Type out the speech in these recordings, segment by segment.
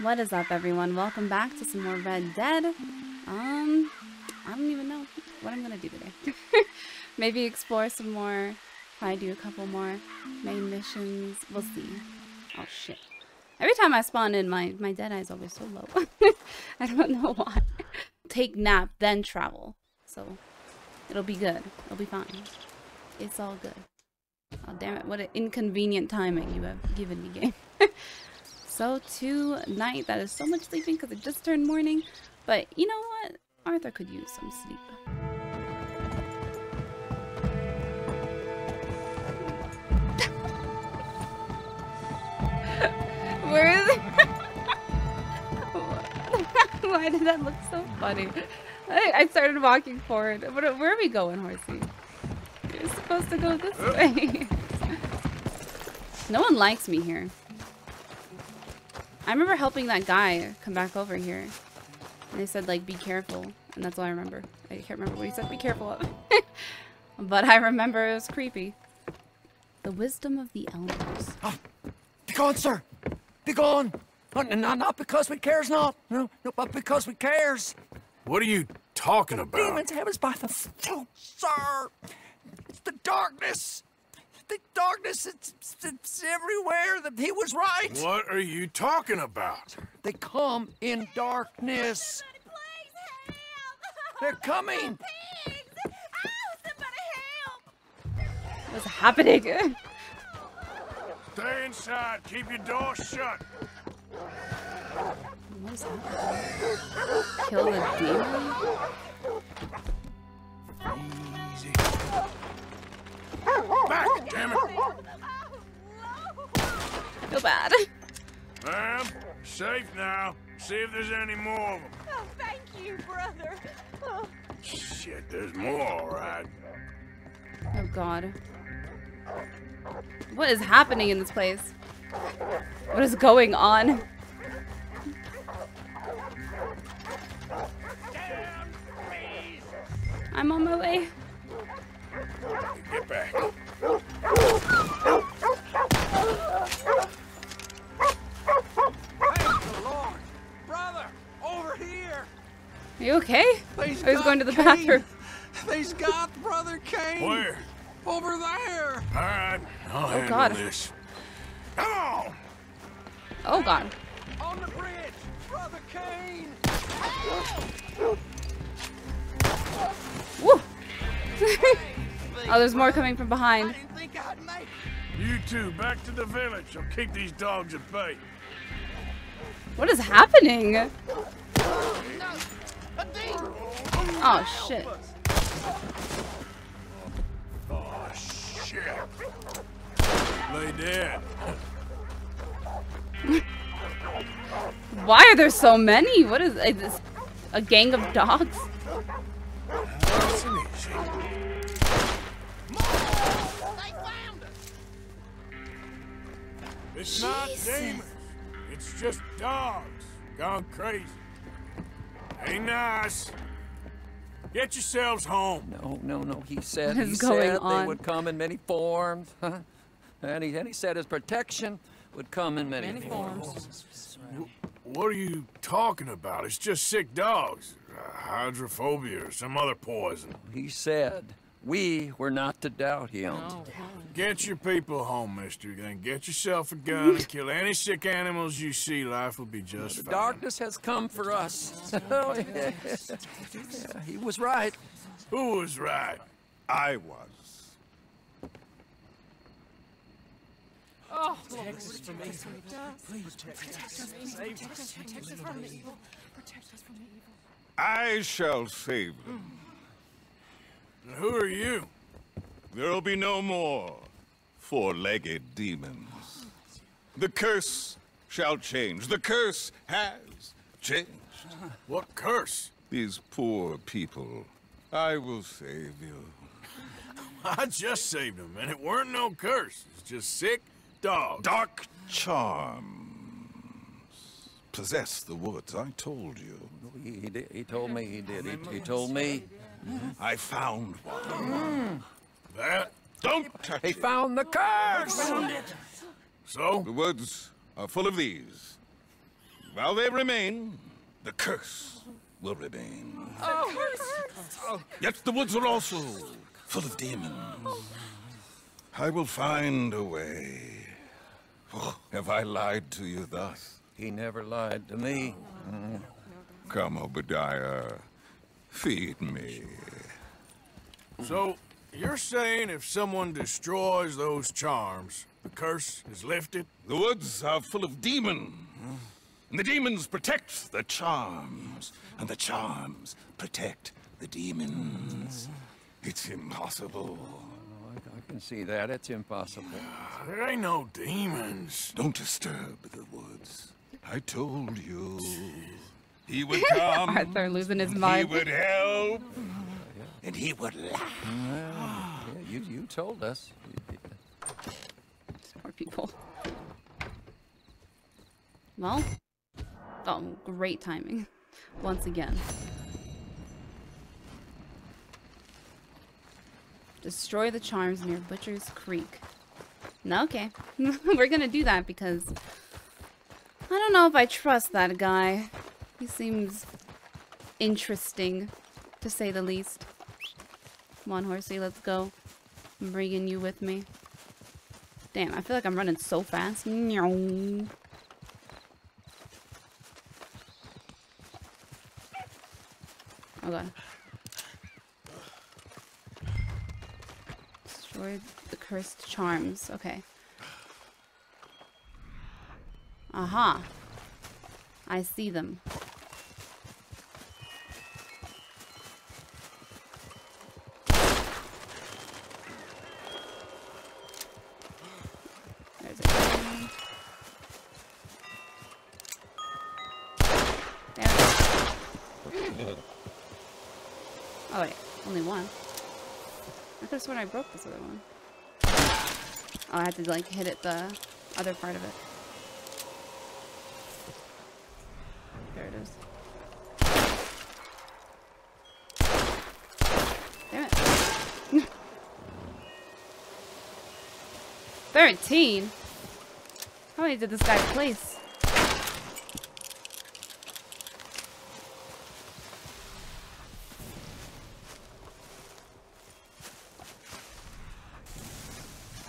What is up, everyone? Welcome back to some more Red Dead. Um, I don't even know what I'm gonna do today. Maybe explore some more. Probably do a couple more main missions. We'll see. Oh shit! Every time I spawn in, my my dead eye's always so low. I don't know why. Take nap, then travel. So it'll be good. It'll be fine. It's all good. Oh damn it! What an inconvenient timing you have given me, game. So tonight, that is so much sleeping because it just turned morning. But you know what? Arthur could use some sleep. Where is it? Why did that look so funny? I, started walking forward. Where are we going, horsey? You're supposed to go this way. no one likes me here. I remember helping that guy come back over here. And they said, like, be careful. And that's all I remember. I can't remember what he said, be careful of. but I remember it was creepy. The wisdom of the elders. Ah, oh, be gone, sir! Be gone! Not, not, not because we cares not. No, no, but because we cares. What are you talking the about? Demons have us by the throat, sir! It's the darkness! The darkness, it's, it's everywhere. He was right. What are you talking about? They come in darkness. They're coming. What's happening? Stay inside. Keep your door shut. What is happening? Kill the demon? Easy. Back, damn it! Feel bad. Ma'am, safe now. See if there's any more of them. Oh, thank you, brother. Oh. Shit, there's more, all right. Oh, God. What is happening in this place? What is going on? I'm on my way. Get back. Lord. Brother, over here. Are you okay? They's I was going to the Cain. bathroom. They's got Brother Kane. Where? Over there. All right, I'll Oh, handle God. this. Come on! Oh, God. On the bridge. Brother Cain. Woo! Oh, there's more coming from behind. didn't think I'd make You two, back to the village. I'll keep these dogs at bay. What is happening? Oh, shit. Oh, shit. Lay dead. Why are there so many? What is, is this? A gang of dogs? Nice and easy. It's not demons. It's just dogs gone crazy. Ain't nice. Get yourselves home. No, no, no. He said he going said on? they would come in many forms. and, he, and he said his protection would come in many, forms. What are you talking about? It's just sick dogs. Uh, hydrophobia or some other poison. He said we were not to doubt him. Get your people home, mister. Then get yourself a gun and kill any sick animals you see. Life will be just The fine. darkness has come for us. Oh, yeah, he was right. Who was right? I was. Oh, Texas from evil. Please protect us. Protect us from the evil. Protect us from the evil. I shall save them. Mm. And who are you? There'll be no more four-legged demons. The curse shall change. The curse has changed. What curse? These poor people. I will save you. I just saved them, and it weren't no curse. It's just sick dogs. Dark charms possess the woods. I told you. He, he, he told me he did. He, he told me. I found one. That? Don't touch He it. found the curse. Found it. So? The woods are full of these. While they remain, the curse will remain. Oh, curse! Yet the woods are also full of demons. I will find a way. Oh, have I lied to you thus? He never lied to me. Come, Obadiah. Feed me. So, you're saying if someone destroys those charms, the curse is lifted? The woods are full of demons. And the demons protect the charms. And the charms protect the demons. It's impossible. Oh, I, I can see that. It's impossible. There ain't no demons. Don't disturb the woods. I told you. He would come. Arthur losing his mind. He would help. And he would laugh. Yeah, you, you told us. You- Poor people. Well, oh, great timing. Once again. Destroy the charms near Butcher's Creek. No, okay. We're gonna do that because I don't know if I trust that guy. He seems interesting, to say the least. Come on, horsey, let's go. I'm bringing you with me. Damn, I feel like I'm running so fast. Oh god. Destroy the cursed charms. Okay. Aha. I see them. There's a guy. There we go. Oh wait, only one. Sworn I broke this other one. Oh, I had to like hit it the other part of it. There it is. Damn it. 13? How many did this guy place?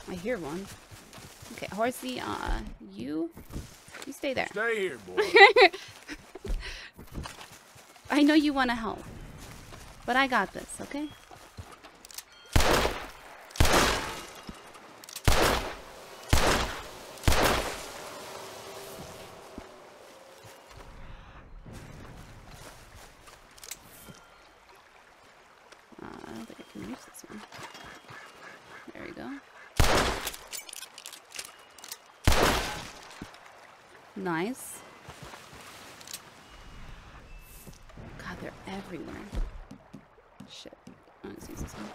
I hear one. Okay, horsey, uh, you, you stay there. Stay here, boy. I know you want to help, but I got this, okay? Uh, I don't think I can reach this one. There we go. Nice. God, they're everywhere. Shit. Oh, let's use this one.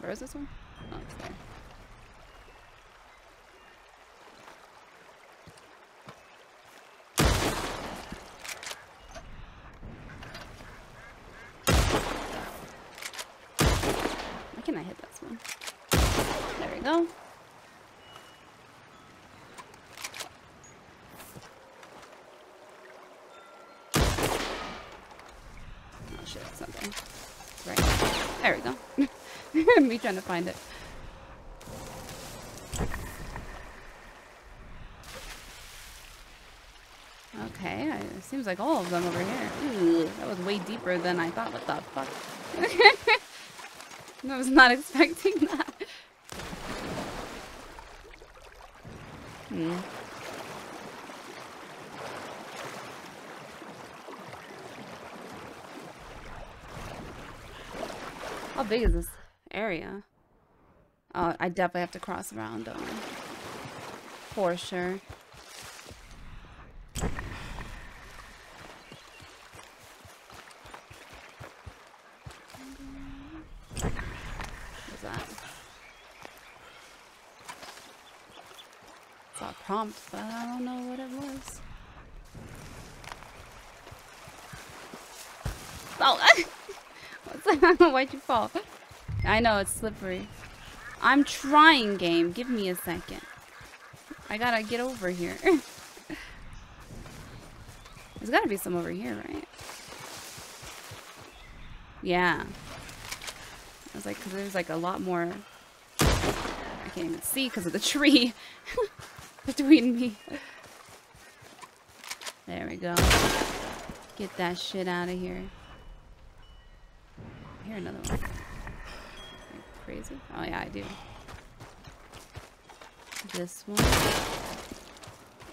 Where is this one? Oh, it's there. Why can't I hit this one? There we go. Oh shit, there. Right. There we go. Me trying to find it. Okay, it seems like all of them over here. Ooh, that was way deeper than I thought. What the fuck? I was not expecting that. Hmm. How big is this definitely have to cross around, don't For sure. What's that? Saw a prompt, but I don't know what it was. Oh, what's that? Why'd you fall? I know it's slippery. I'm trying, game. Give me a second. I gotta get over here. There's gotta be some over here, right? Yeah. I was like, because there's like a lot more. I can't even see because of the tree between me. There we go. Get that shit out of here. Hear another one. Oh yeah, I do. This one.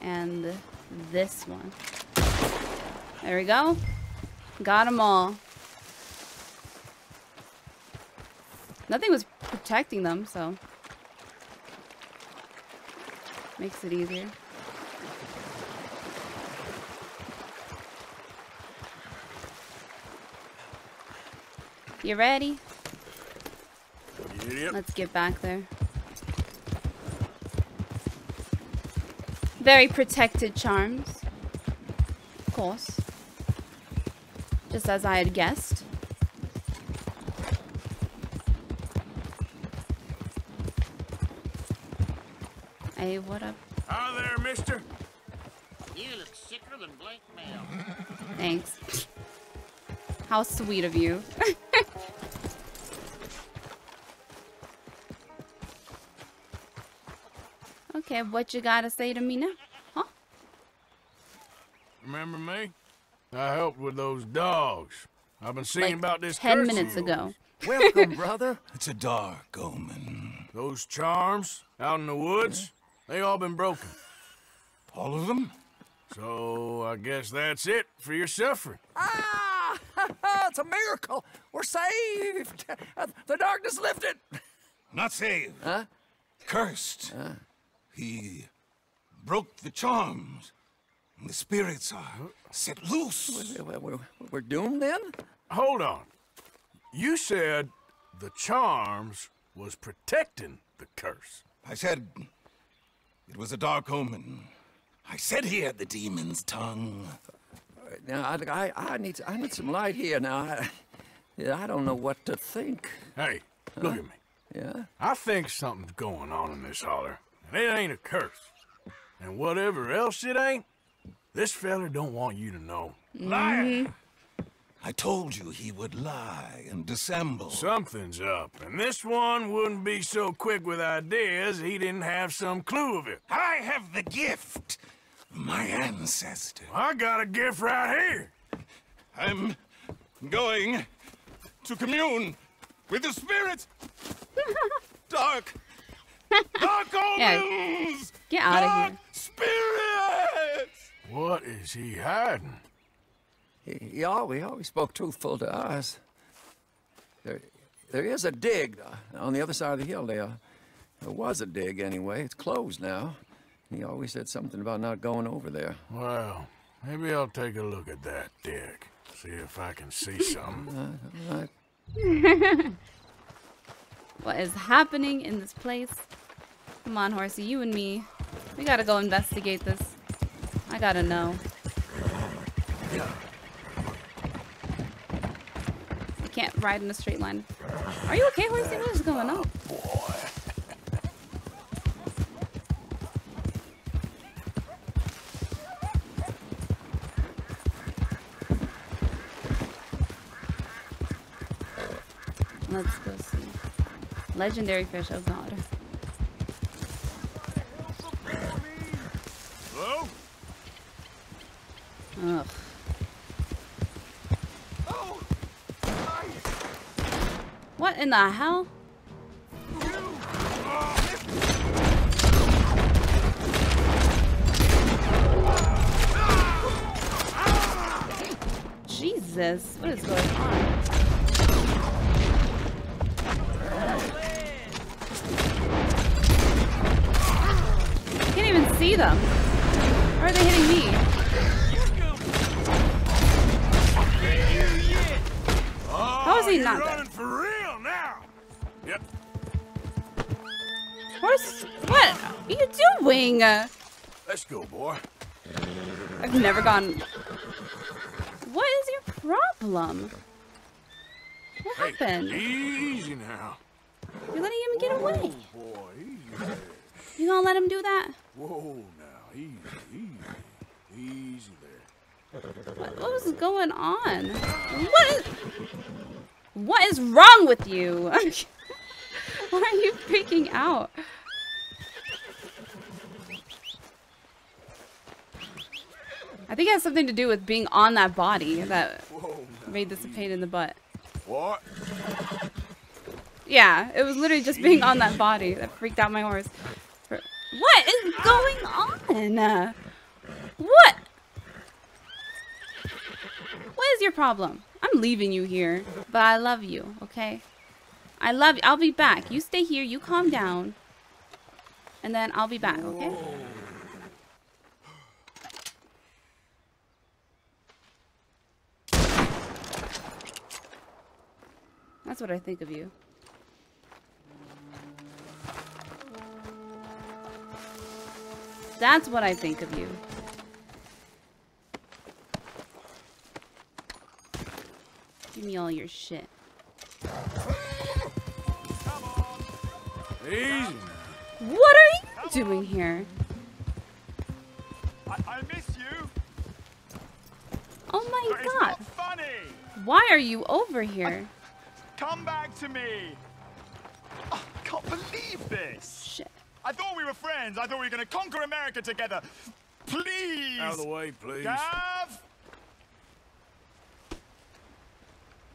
And this one. There we go. Got them all. Nothing was protecting them, so. Makes it easier. You ready? Yep. Let's get back there. Very protected charms. Of course. Just as I had guessed. Hey, what up? Hi there, mister. You look sicker than blank mail. Thanks. How sweet of you. okay, what you gotta say to me now? Huh? Remember me? I helped with those dogs. I've been seeing Like about this ten curse of minutes ago. Welcome, brother. It's a dark omen. Those charms out in the woods, they all been broken. All of them? So I guess that's it for your suffering. Ah, it's a miracle. We're saved. Uh, The darkness lifted. Not saved. Huh? Cursed. He broke the charms. And the spirits are set loose. We're, we're, we're doomed then? Hold on. You said the charms was protecting the curse. I said it was a dark omen. I said he had the demon's tongue. Now, I, I, I, need, I need some light here now. I, I don't know what to think. Hey, look at me. Yeah? I think something's going on in this holler, and it ain't a curse. And whatever else it ain't, this feller don't want you to know. Liar! Mm-hmm. I told you he would lie and dissemble. Something's up, and this one wouldn't be so quick with ideas he didn't have some clue of it. I have the gift. My ancestor. I got a gift right here. I'm going to commune with the spirits. Dark. Dark Yeah, get outta Dark here. Spirits. What is he hiding? He, he always, he always spoke truthful to us. There, there is a dig uh, on the other side of the hill there. There was a dig anyway. It's closed now. He always said something about not going over there. Well, maybe I'll take a look at that, dig. See if I can see something. I, What is happening in this place? Come on, Horsey, you and me. We gotta go investigate this. I gotta know. I can't ride in a straight line. Are you okay, Horsey? What is going on? Let's go see. Legendary fish, oh god. Hello? Ugh. What in the hell? Jesus, what is going on? I can't even see them. Why are they hitting me? He Oh, not you're dead? running for real now? Yep. What are you doing? Let's go, boy. I've never gone. What is your problem? What Hey, happened? easy now. You're letting him get away. Boy, easy. You gonna let him do that? Whoa, now, easy, easy, easy there. What, what was going on? What is, what is wrong with you? Why are you freaking out? I think it has something to do with being on that body that made this a pain in the butt. What? Yeah, it was literally just being on that body that freaked out my horse. What is going on? What? What is your problem? I'm leaving you here, but I love you, okay? I love you. I'll be back. You stay here, you calm down, and then I'll be back, okay? That's what I think of you. That's what I think of you. Give me all your shit. Easy. What are you doing here? I, I miss you. Oh but my it's god. not funny. Why are you over here? Come back to me. I can't believe this. Shit. I thought we were friends. I thought we were going to conquer America together. Please. Out of the way, please. Gav.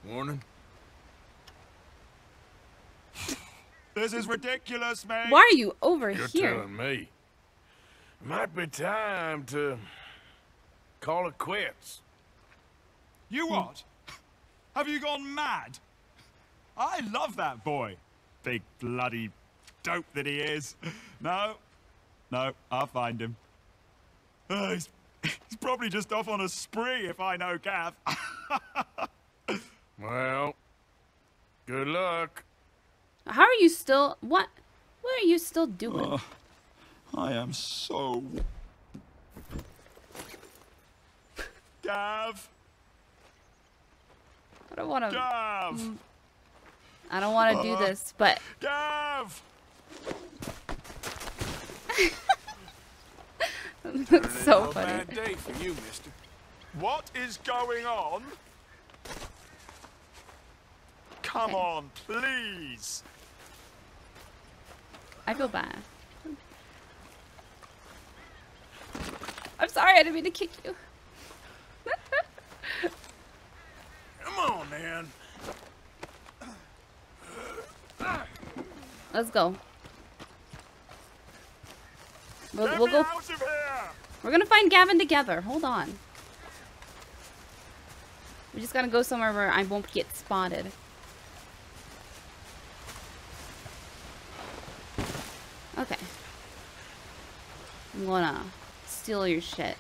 Warning. This is ridiculous, man. Why are you over You're here? telling me. It might be time to call it quits. You what? Have you gone mad? I love that boy. Big bloody dope that he is. No, no, I'll find him. Uh, he's, he's probably just off on a spree if I know Gav. Well, good luck. How are you still what what are you still doing? Oh, I am so. Gav! I don't wanna Gav! Mm, I don't wanna do uh, this, but Gav! it's so funny. bad day for you, mister. What is going on? Come Okay. on, please. I feel bad. I'm sorry, I didn't mean to kick you. Come on, man. Let's go. We'll, we'll go. out of here! We're gonna find Gavin together. Hold on. We just gotta go somewhere where I won't get spotted. Okay. I'm gonna steal your shit.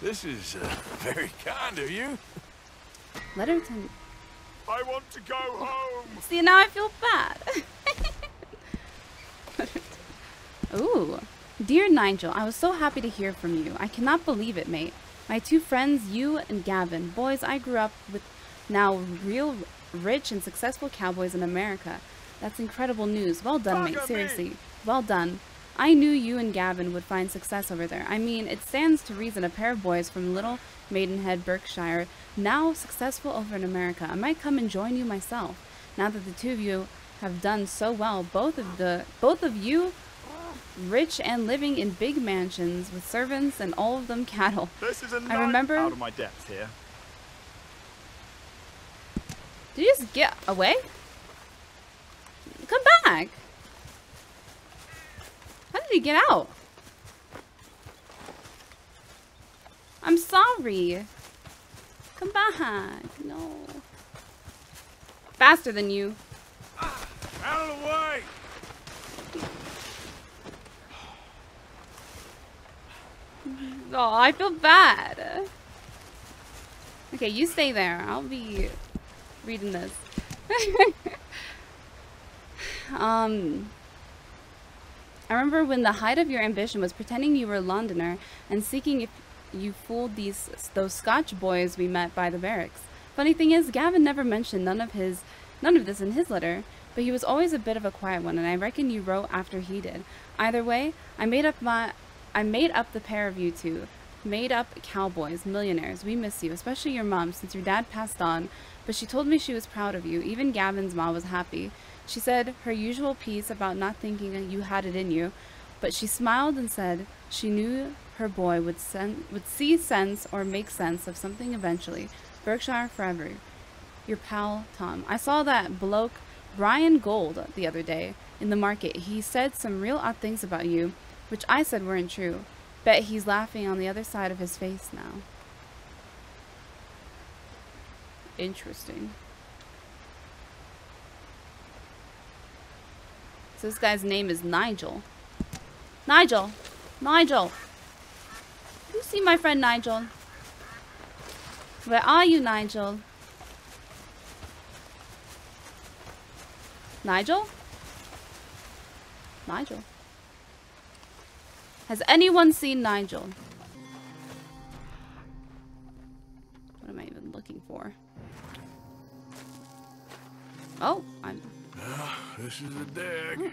This is uh, very kind of you. Letterton. I want to go home! See, now I feel bad. Ooh. Dear Nigel, I was so happy to hear from you. I cannot believe it, mate. My two friends, you and Gavin, boys I grew up with, now real rich and successful cowboys in America. That's incredible news. Well done, mate. Seriously. me. Well done. I knew you and Gavin would find success over there. I mean, it stands to reason a pair of boys from Little Maidenhead, Berkshire, now successful over in America. I might come and join you myself. Now that the two of you have done so well, both of the both of you rich and living in big mansions with servants and all of them cattle. This is a I remember- out of my depth here. Did you just get away? Come back. How did he get out? I'm sorry. Come back. No. Faster than you. Out of the way. Oh, I feel bad. Okay, you stay there. I'll be reading this. um, I remember when the height of your ambition was pretending you were a Londoner and seeking if you fooled these those Scotch boys we met by the barracks. Funny thing is, Gavin never mentioned none of his none of this in his letter, but he was always a bit of a quiet one, and I reckon you wrote after he did. Either way, I made up my I made up the pair of you two. Made up cowboys, millionaires. We miss you, especially your mom, since your dad passed on. But she told me she was proud of you. Even Gavin's mom was happy. She said her usual piece about not thinking you had it in you, but she smiled and said she knew her boy would sen- would see sense or make sense of something eventually. Berkshire forever. Your pal Tom. I saw that bloke Brian Gold the other day in the market. He said some real odd things about you, which I said weren't true. Bet he's laughing on the other side of his face now. Interesting. This guy's name is Nigel. Nigel! Nigel! You see my friend Nigel? Where are you, Nigel? Nigel? Nigel. Has anyone seen Nigel? What am I even looking for? Oh, I'm This is a dig.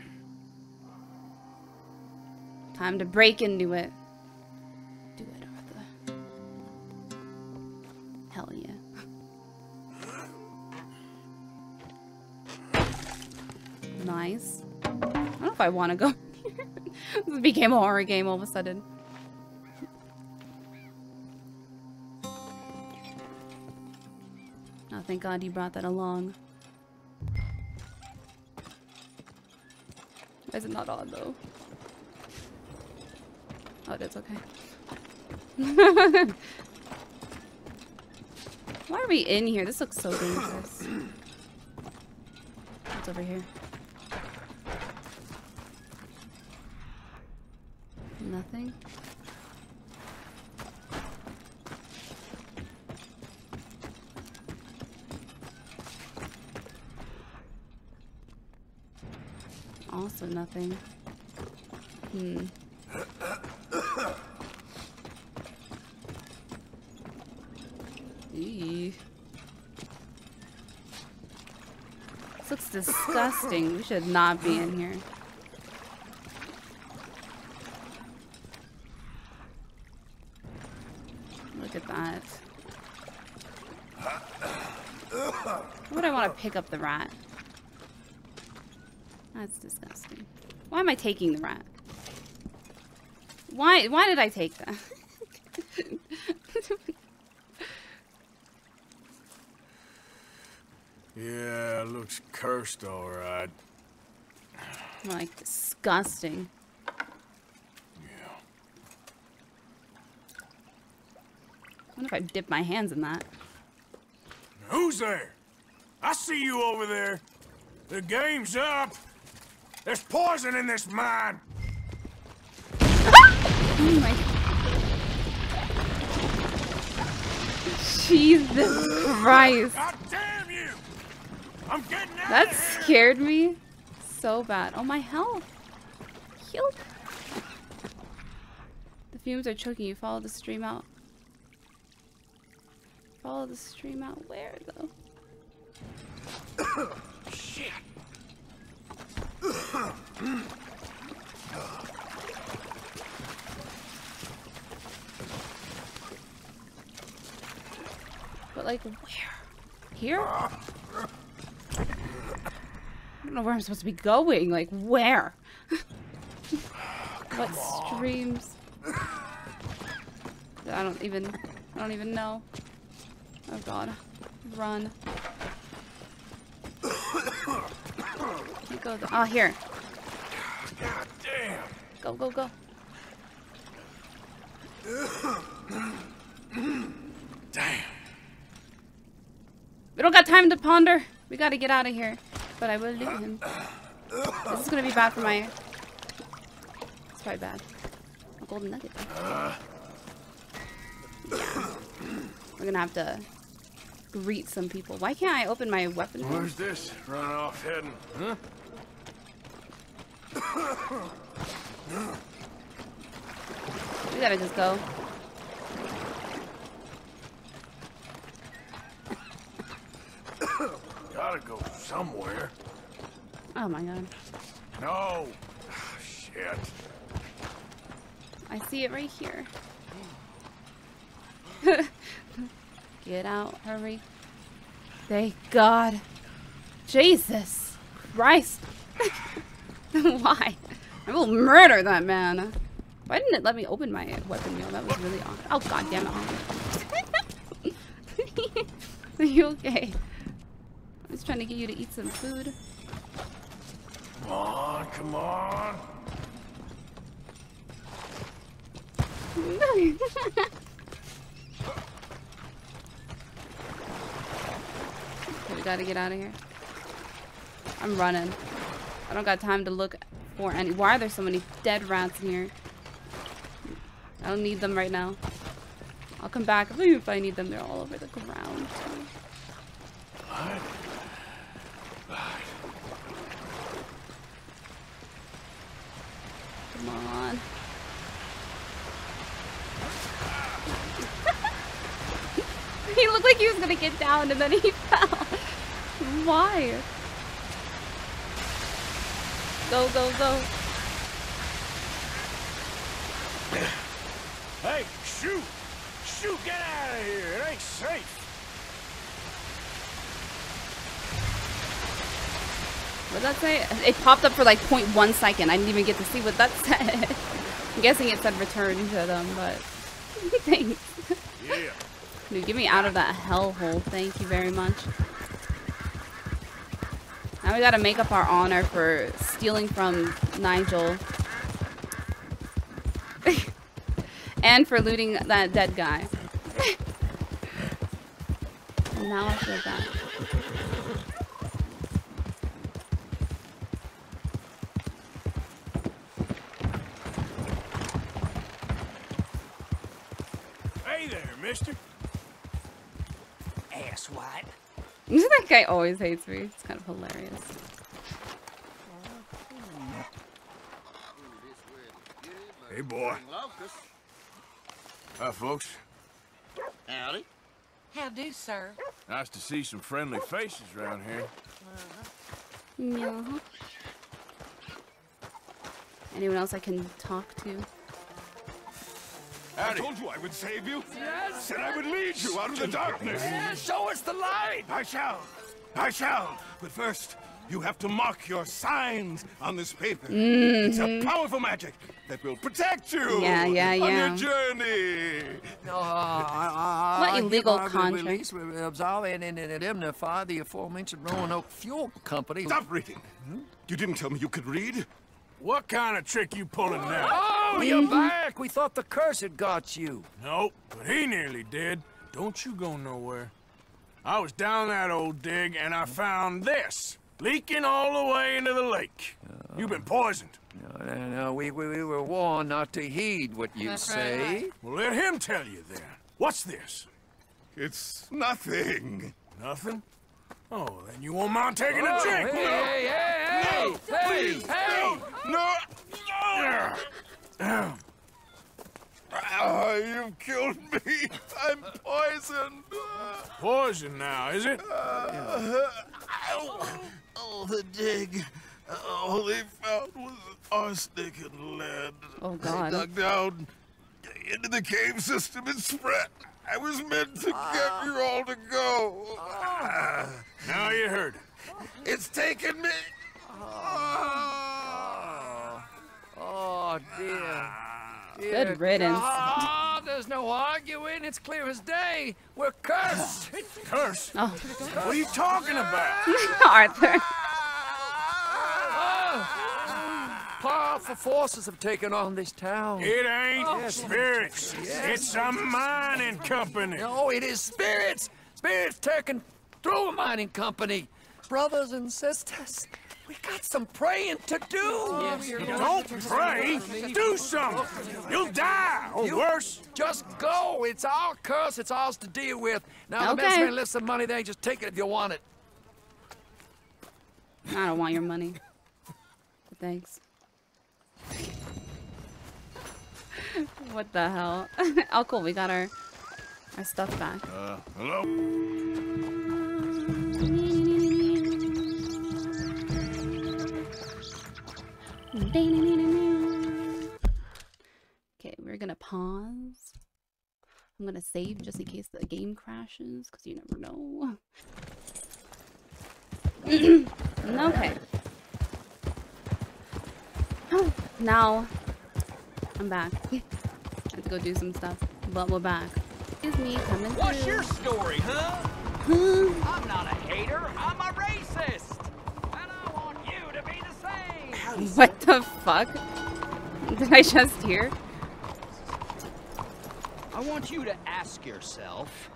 time to break into it. Do it, Arthur. Hell yeah. Nice. I don't know if I want to go. this became a horror game all of a sudden. Oh, thank God you brought that along. Why is it not on though? Oh, that's okay. Why are we in here? This looks so dangerous. What's over here? Nothing. Also nothing. Hmm. This looks disgusting. We should not be in here. Look at that. Why would I want to pick up the rat? That's disgusting. Why am I taking the rat? Why why did I take that? Yeah, looks cursed all right. like disgusting. Yeah. I wonder if I dip my hands in that. Who's there? I see you over there. The game's up. There's poison in this mine. Oh my Jesus Christ. God damn you! I'm getting out That scared me so bad. Oh, my health. Healed. The fumes are choking you. Follow the stream out. Follow the stream out. Where, though? Shit. But, like, where? Here? I don't know where I'm supposed to be going. Like, where? what streams? I don't even, I don't even know. Oh god. Run. Can't go. Oh, here. God. Go, go, go. Damn. We don't got time to ponder. We gotta get out of here. But I will loot him. This is gonna be bad for my... It's probably bad. A golden nugget. though. Yeah. We're gonna have to greet some people. Why can't I open my weapon? Where's this run off heading? Huh? We gotta just go. Gotta go somewhere. Oh my god. No. Shit. I see it right here. Get out, hurry. Thank God. Jesus Christ. Why? I will murder that man. Why didn't it let me open my weapon wheel? That was really awkward. Oh, god damn it. Are you okay? I was trying to get you to eat some food. Ah, come on, come on. Okay, we gotta get out of here. I'm running. I don't got time to look for any. Why are there so many dead rats in here? I don't need them right now. I'll come back if I need them. They're all over the ground. Right. Right. Come on. he looked like he was gonna get down and then he fell. Why? Go, go, go. Hey, shoot! Shoot, get out of here! It ain't safe! What did that say? It popped up for like 0.1 second. I didn't even get to see what that said. I'm guessing it said return to them, but thanks. Yeah. Dude, get me out of that hellhole. Thank you very much. Now we gotta make up our honor for stealing from Nigel. and for looting that dead guy. now I feel bad. Hey there, mister. Asswipe. that guy always hates me. It's kind of hilarious. Hey, boy. Hi, folks. Howdy. How do, sir? Nice to see some friendly faces around here. Yeah. Anyone else I can talk to? I told you I would save you. Yes. Said I would lead you out of the darkness. Show us the light! I shall. I shall. But first, you have to mark your signs on this paper. It's a powerful magic that will protect you Mm-hmm. Yeah, yeah, on your journey. No, I, What I illegal hereby contract? Release, absolve, and, and, and indemnify the aforementioned Roanoke Fuel Company. Stop reading. You didn't tell me you could read. What kind of trick you pulling now? Oh, you're back! We thought the curse had got you. Nope, but he nearly did. Don't you go nowhere. I was down that old dig and I found this, leaking all the way into the lake. You've been poisoned. No, no, no, we, we, we were warned not to heed what you That's right, say. Well, let him tell you then. What's this? It's nothing. Nothing? Oh, then you won't mind taking a Oh, drink. hey, hey, hey, hey, hey, hey! No. Yeah. no. Ah, you've killed me. I'm poisoned. Poison now, is it? Oh, oh, the dig. All they found was arsenic and lead. Oh, God. They dug down into the cave system and spread. I was meant to get you all to go. Ah, Now you heard it. it's taken me. Oh, oh dear. Good Dear riddance. God, there's no arguing. It's clear as day. We're cursed. cursed? Oh, What are you talking about? Arthur. Powerful forces have taken on this town. It ain't oh. spirits. It's a mining company. No, it is spirits. Spirits taken through a mining company. Brothers and sisters, we got some praying to do. Don't pray. Do something. You'll die, or You- worse. Just go. It's our curse. It's ours to deal with. Now, the Okay. messman left some money there. Just take it if you want it. I don't want your money. But thanks. what the hell? oh, cool. We got our our stuff back. Uh, hello? Okay, we're gonna pause. I'm gonna save just in case the game crashes, because you never know. okay. now, I'm back. I have to go do some stuff, but we're back. Excuse me, coming What's through. your story, huh? I'm not a hater, I'm a racist. What the fuck? Did I just hear? I want you to ask yourself,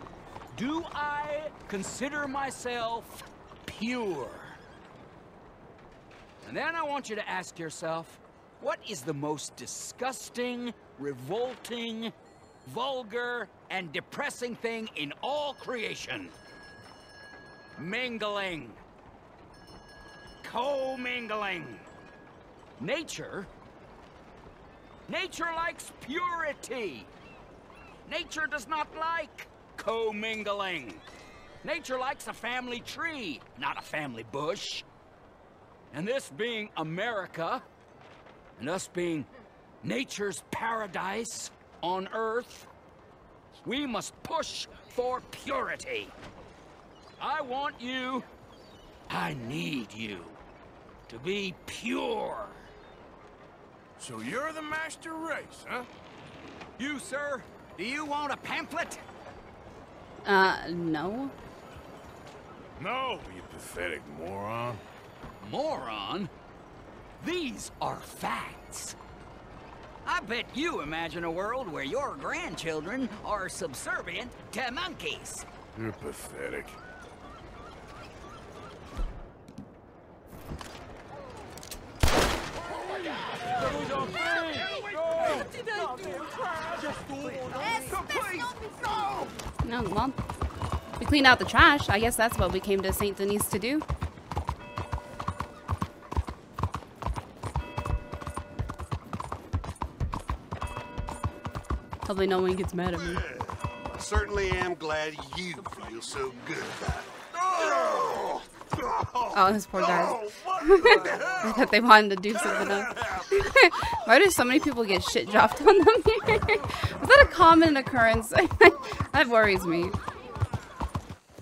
do I consider myself pure? And then I want you to ask yourself, what is the most disgusting, revolting, vulgar, and depressing thing in all creation? Mingling. Co-mingling. Nature? Nature likes purity. Nature does not like commingling. Nature likes a family tree, not a family bush. And this being America, and us being nature's paradise on Earth, we must push for purity. I want you, I need you, to be pure. So you're the master race, huh? You, sir, do you want a pamphlet? Uh, no. No, you pathetic moron. Moron? These are facts. I bet you imagine a world where your grandchildren are subservient to monkeys. You're pathetic. No, well, we cleaned out the trash. I guess that's what we came to St. Denis to do. Hopefully no one gets mad at me. I certainly am glad you feel so good about it. Oh, Oh, those poor guys. I thought they wanted to do something else. Why do so many people get shit dropped on them here? Was that a common occurrence? that worries me.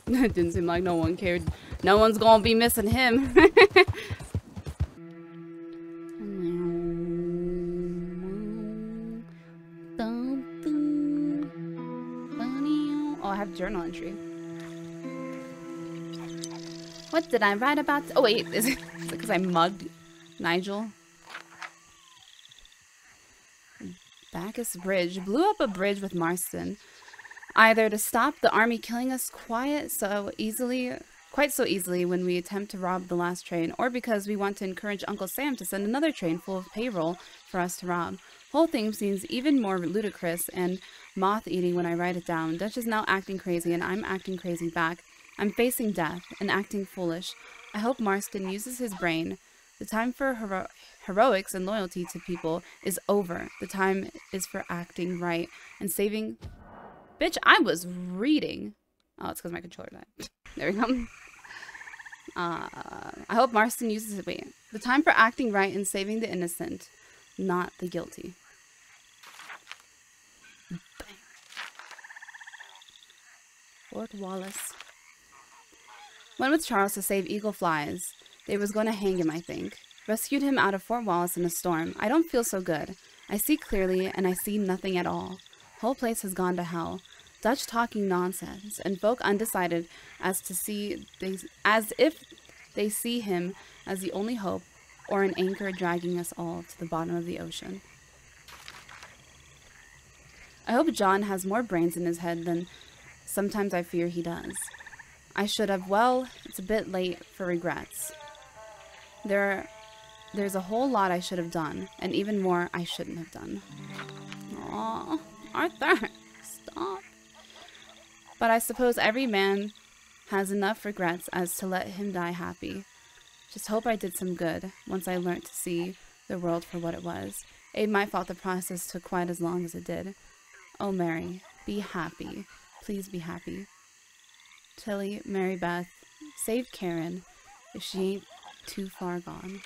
It didn't seem like no one cared. No one's gonna be missing him. Oh, I have journal entry. What did I write about? Oh wait, is it because I mugged Nigel? Bacchus Bridge blew up a bridge with Marston, either to stop the army killing us quiet so easily, quite so easily when we attempt to rob the last train, or because we want to encourage Uncle Sam to send another train full of payroll for us to rob. Whole thing seems even more ludicrous and moth-eating when I write it down. Dutch is now acting crazy, and I'm acting crazy back. I'm facing death and acting foolish. I hope Marston uses his brain. The time for hero- heroics and loyalty to people is over. The time is for acting right and saving. Bitch, I was reading. Oh, it's because my controller died. There we go. Uh, I hope Marston uses it. Wait. The time for acting right and saving the innocent, not the guilty. Fort Wallace. Went with Charles to save Eagle Flies. They was going to hang him, I think. Rescued him out of Fort Wallace in a storm. I don't feel so good. I see clearly, and I see nothing at all. Whole place has gone to hell. Dutch talking nonsense, and folk undecided as to see they, as if they see him as the only hope, or an anchor dragging us all to the bottom of the ocean. I hope John has more brains in his head than sometimes I fear he does. I should have, well, it's a bit late for regrets. There, there's a whole lot I should have done, and even more I shouldn't have done. Aw, Arthur, stop. But I suppose every man has enough regrets as to let him die happy. Just hope I did some good once I learnt to see the world for what it was. It my fault the process took quite as long as it did. Oh, Mary, be happy. Please be happy. Tilly, Mary Beth, save Karen if she ain't too far gone.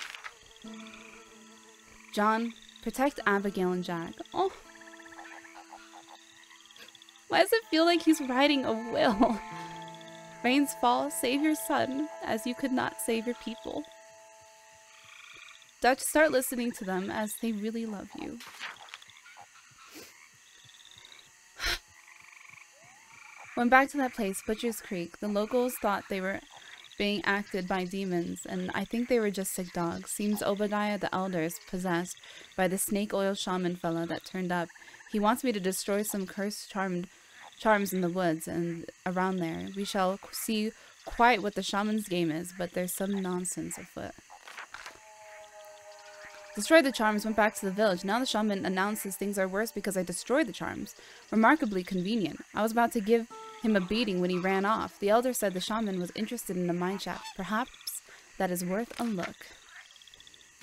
John, protect Abigail and Jack. Oh, Why does it feel like he's writing a will? Rains fall, save your son, as you could not save your people. Dutch, start listening to them as they really love you. Went back to that place, Butcher's Creek. The locals thought they were being acted by demons, and I think they were just sick dogs. Seems Obadiah the Elder is possessed by the snake oil shaman fella that turned up. He wants me to destroy some cursed charmed charms in the woods and around there. We shall see quite what the shaman's game is, but there's some nonsense afoot. Destroyed the charms, went back to the village. Now the shaman announces things are worse because I destroyed the charms. Remarkably convenient. I was about to give him a beating when he ran off. The elder said the shaman was interested in the mine shaft. Perhaps that is worth a look.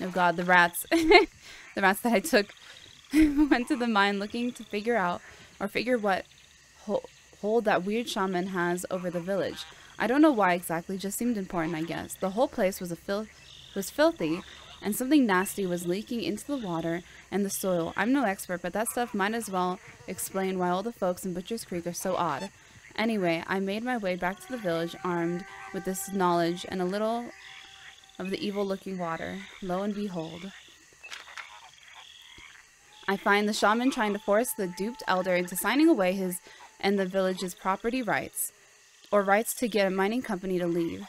Oh god, the rats. the rats that I took went to the mine looking to figure out, or figure what hold that weird shaman has over the village. I don't know why exactly, just seemed important, I guess. The whole place was a fil was filthy, and something nasty was leaking into the water and the soil. I'm no expert, but that stuff might as well explain why all the folks in Butcher's Creek are so odd. Anyway, I made my way back to the village armed with this knowledge and a little of the evil-looking water. Lo and behold, I find the shaman trying to force the duped elder into signing away his and the village's property rights, or rights to get a mining company to leave.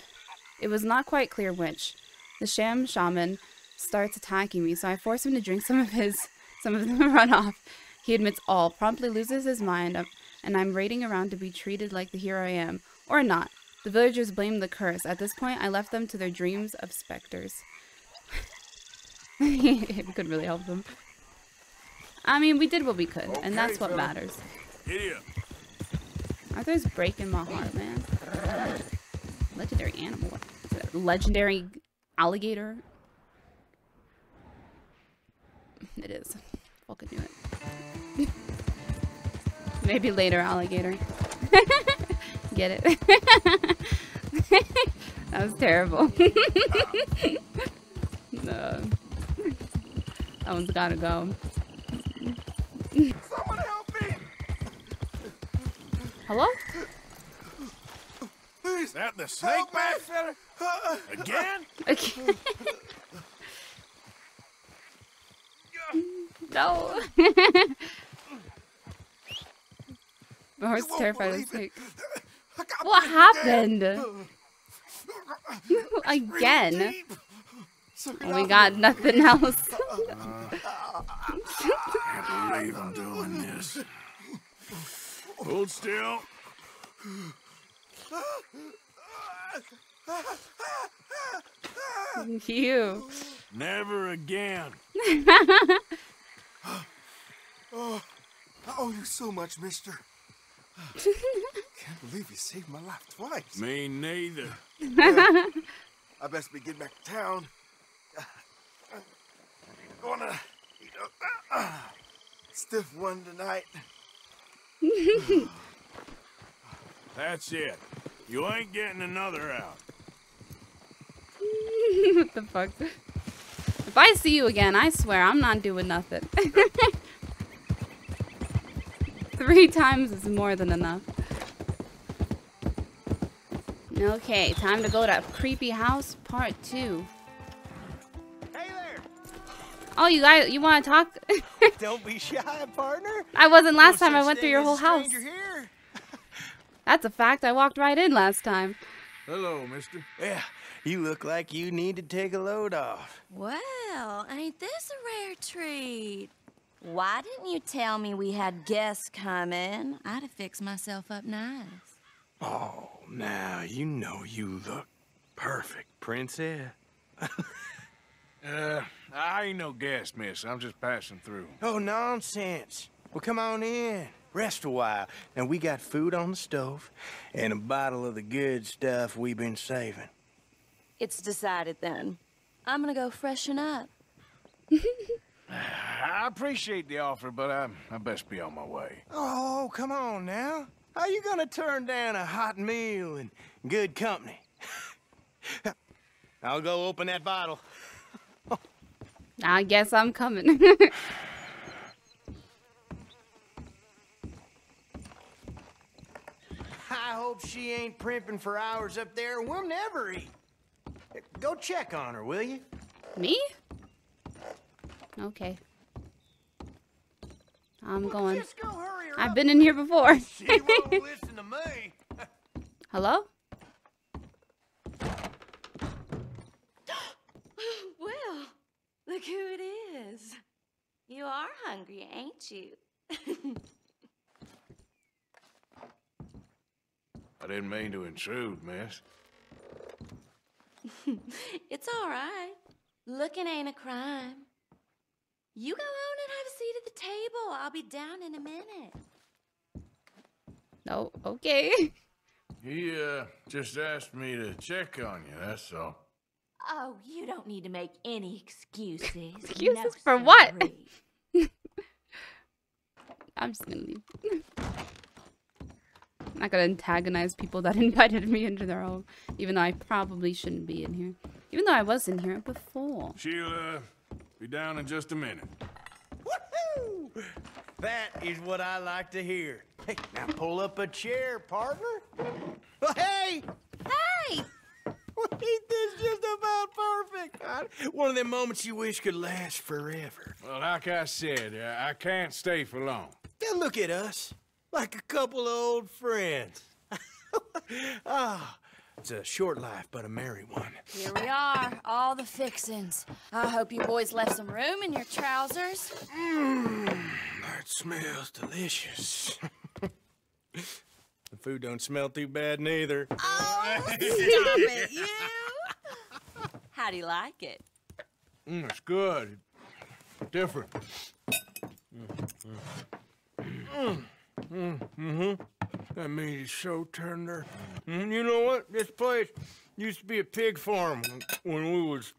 It was not quite clear which. The sham shaman starts attacking me, so I force him to drink some of his, some of the runoff. He admits all, promptly loses his mind, and I'm raiding around to be treated like the hero I am. Or not. The villagers blame the curse. At this point, I left them to their dreams of specters. we couldn't really help them. I mean, we did what we could, Okay, and that's what fella. matters. Idiot. Arthur's breaking my heart, man. Legendary animal. What is it? Legendary alligator? It is. Fucking knew it. Maybe later, alligator. Get it? that was terrible. no. That one's gotta go. Someone help me! Hello? Is that the snake back fella? Again? Okay. no. My heart's terrified of snake. What happened? Again? Oh, we got nothing else. Can't believe I'm doing this. Hold still. you. Never again. Oh, I owe you so much, mister. Can't believe you saved my life twice. Me neither. I best be getting back to town. Gonna eat a uh, stiff one tonight. That's it. You ain't getting another out. what the fuck? If I see you again, I swear I'm not doing nothing. Three times is more than enough. Okay, time to go to Creepy House Part 2. Hey there! Oh, you guys, you want to talk? Don't be shy, partner. I wasn't last No time I went through your whole a house. stranger here. That's a fact. I walked right in last time. Hello, mister. Yeah, you look like you need to take a load off. Well, ain't this a rare treat? Why didn't you tell me we had guests coming? I'd have fixed myself up nice. Oh, now you know you look perfect, princess. Uh, I ain't no guest, miss. I'm just passing through. Oh, nonsense. Well, come on in. Rest a while. And we got food on the stove and a bottle of the good stuff we've been saving. It's decided then. I'm gonna go freshen up. I appreciate the offer, but I, I best be on my way. Oh, come on now. How you gonna turn down a hot meal and good company? I'll go open that bottle. I guess I'm coming. I hope she ain't primping for hours up there, we'll never eat. Go check on her, will you? Me? Okay. I'm going. Just go hurry her I've up. been in here before. She won't listen to me. Hello? Well, look who it is. You are hungry, ain't you? I didn't mean to intrude, miss. it's all right. Looking ain't a crime. You go on and have a seat at the table. I'll be down in a minute. No, okay. He, uh, just asked me to check on you, that's all. Oh, you don't need to make any excuses. Excuses No, for what? I'm just gonna leave. I'm not gonna antagonize people that invited me into their home, even though I probably shouldn't be in here. Even though I was in here before. She'll, uh, be down in just a minute. Woohoo! That is what I like to hear. Hey, now pull up a chair, partner. Oh, hey! Hey! Ain't this just about perfect? God, One of them moments you wish could last forever. Well, like I said, uh, I can't stay for long. Now look at us, like a couple of old friends. ah, it's a short life, but a merry one. Here we are, all the fixins. I hope you boys left some room in your trousers. Mmm, that smells delicious. the food don't smell too bad neither. Oh, stop it, you! How do you like it? Mm, it's good. Different. Mm, mm-hmm. That meat is so tender. Mm, you know what? This place used to be a pig farm when we was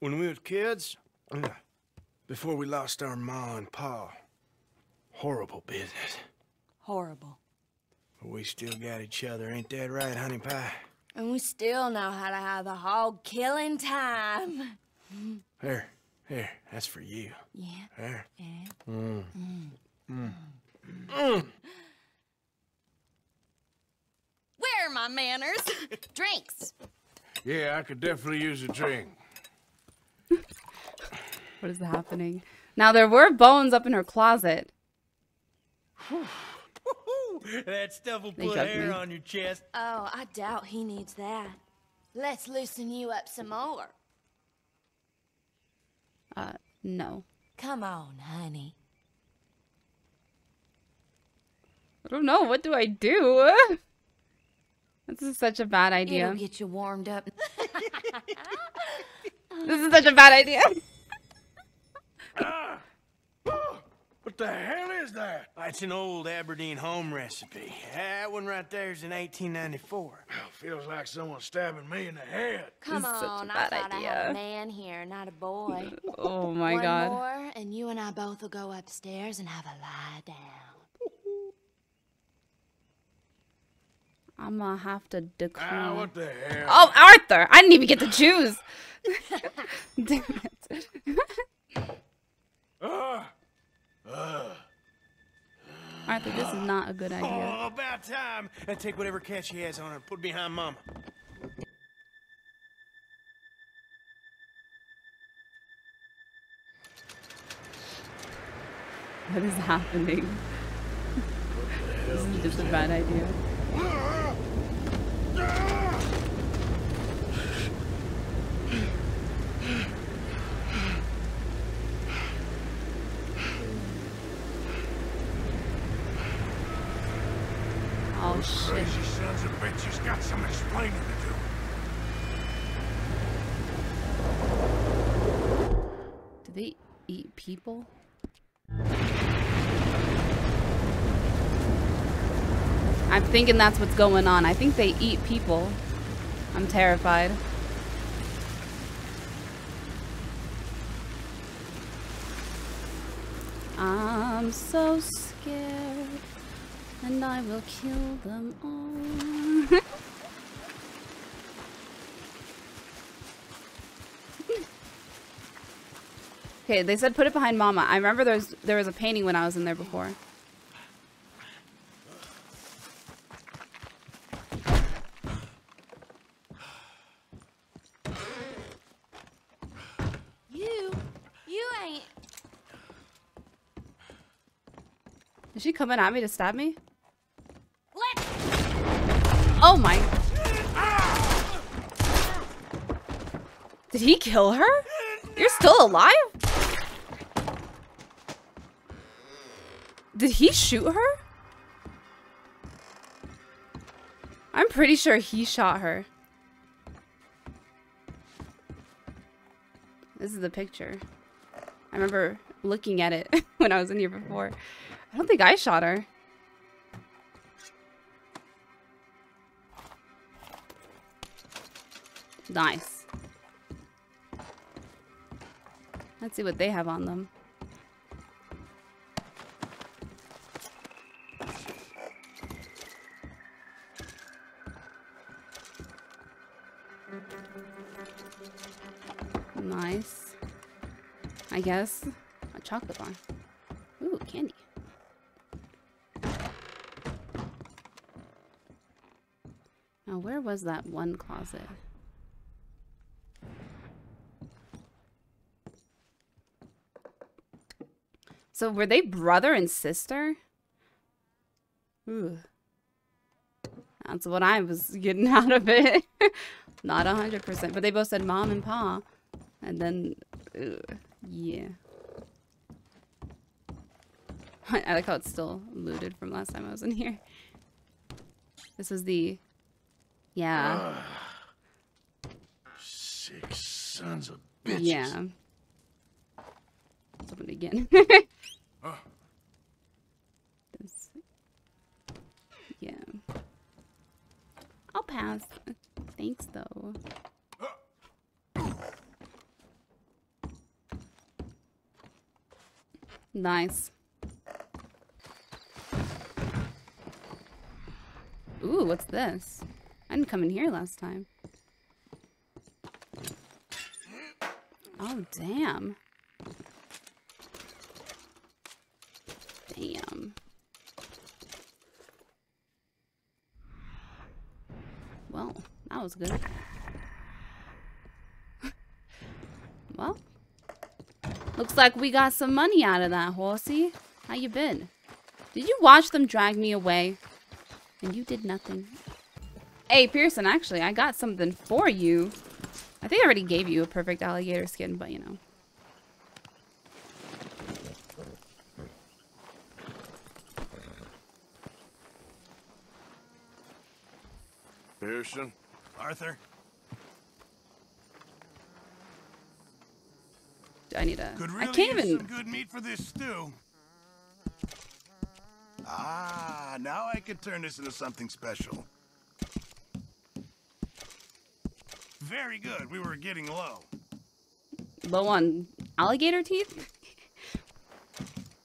when we was kids. Before we lost our ma and pa. Horrible business. Horrible. But we still got each other, ain't that right, honey pie? And we still know how to have a hog killing time. Here, here, that's for you. Yeah. There. Yeah. Mm. Mm. Mm. Where are my manners? Drinks. Yeah, I could definitely use a drink. What is happening? Now, there were bones up in her closet. that stuff will put hair me. on your chest. Oh, I doubt he needs that. Let's loosen you up some more. Uh, no. Come on, honey. I don't know. What do I do? This is such a bad idea. It'll get you warmed up. This is such a bad idea. What the hell is that? It's an old Aberdeen home recipe. That one right there is in 1894. Feels like someone's stabbing me in the head. Come This is such a on, I bad thought I had a man here, not a boy. Oh my One god. more, and you and I both will go upstairs and have a lie down. I'm gonna have to decline. Ah, what the hell? Oh, Arthur! I didn't even get to choose. Damn it. Ah. Ah. Arthur, this is not a good idea. Oh, about time. And take whatever cat she has on her and put behind Mama. What is happening? this is just a bad idea. Oh shit. Crazy sons of bitches got some explaining to do. Do they eat people? I'm thinking that's what's going on. I think they eat people. I'm terrified. I'm so scared, and I will kill them all. Okay, they said put it behind Mama. I remember there was, there was a painting when I was in there before. You, you ain't. Is she coming at me to stab me? Let oh my. Did he kill her? You're still alive? Did he shoot her? I'm pretty sure he shot her. This is the picture. I remember looking at it when I was in here before. I don't think I shot her. Nice. Let's see what they have on them. I guess. A chocolate bar. Ooh, candy. Now, where was that one closet? So were they brother and sister? Ooh. That's what I was getting out of it. Not a hundred percent, but they both said mom and pa, and then, ugh, yeah. I like how it's still looted from last time I was in here. This was the, yeah, Six sons of bitches. yeah. Let's open it again. This- yeah. I'll pass. Thanks, though. Nice. Ooh, what's this? I didn't come in here last time. Oh, damn. Damn. Well, that was good. well, looks like we got some money out of that, horsey. How you been? Did you watch them drag me away? And you did nothing. Hey, Pearson, actually, I got something for you. I think I already gave you a perfect alligator skin, but you know. Pearson? Arthur? Do I need a... Could I can't even... some good meat for this stew. Ah, now I could turn this into something special. Very good. We were getting low. Low on alligator teeth?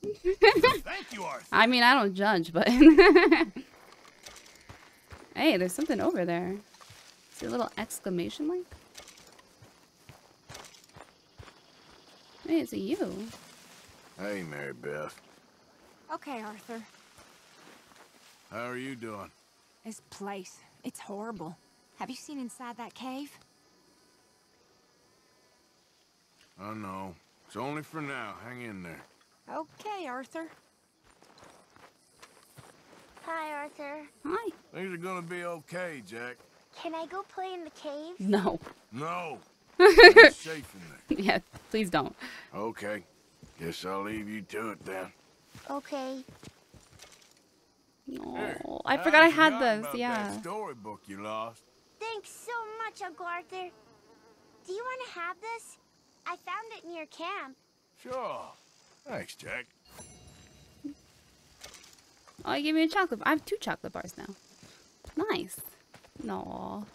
Thank you, Arthur. I mean, I don't judge, but... hey, there's something over there. See a little exclamation mark? Hey, it's a you. Hey, Mary Beth. Okay, Arthur. How are you doing? This place, it's horrible. Have you seen inside that cave? I know. It's only for now. Hang in there. Okay, Arthur. Hi, Arthur. Hi. Things are gonna be okay, Jack. Can I go play in the cave? No. No. It's safe in there. yeah, please don't. Okay. Guess I'll leave you to it then. Okay. Oh, I forgot I had forgotten this. about Yeah. That storybook you lost. Thanks so much, Uncle Arthur. Do you want to have this? I found it near camp. Sure. Thanks, Jack. Oh, you gave me a chocolate. I have two chocolate bars now. Nice. No.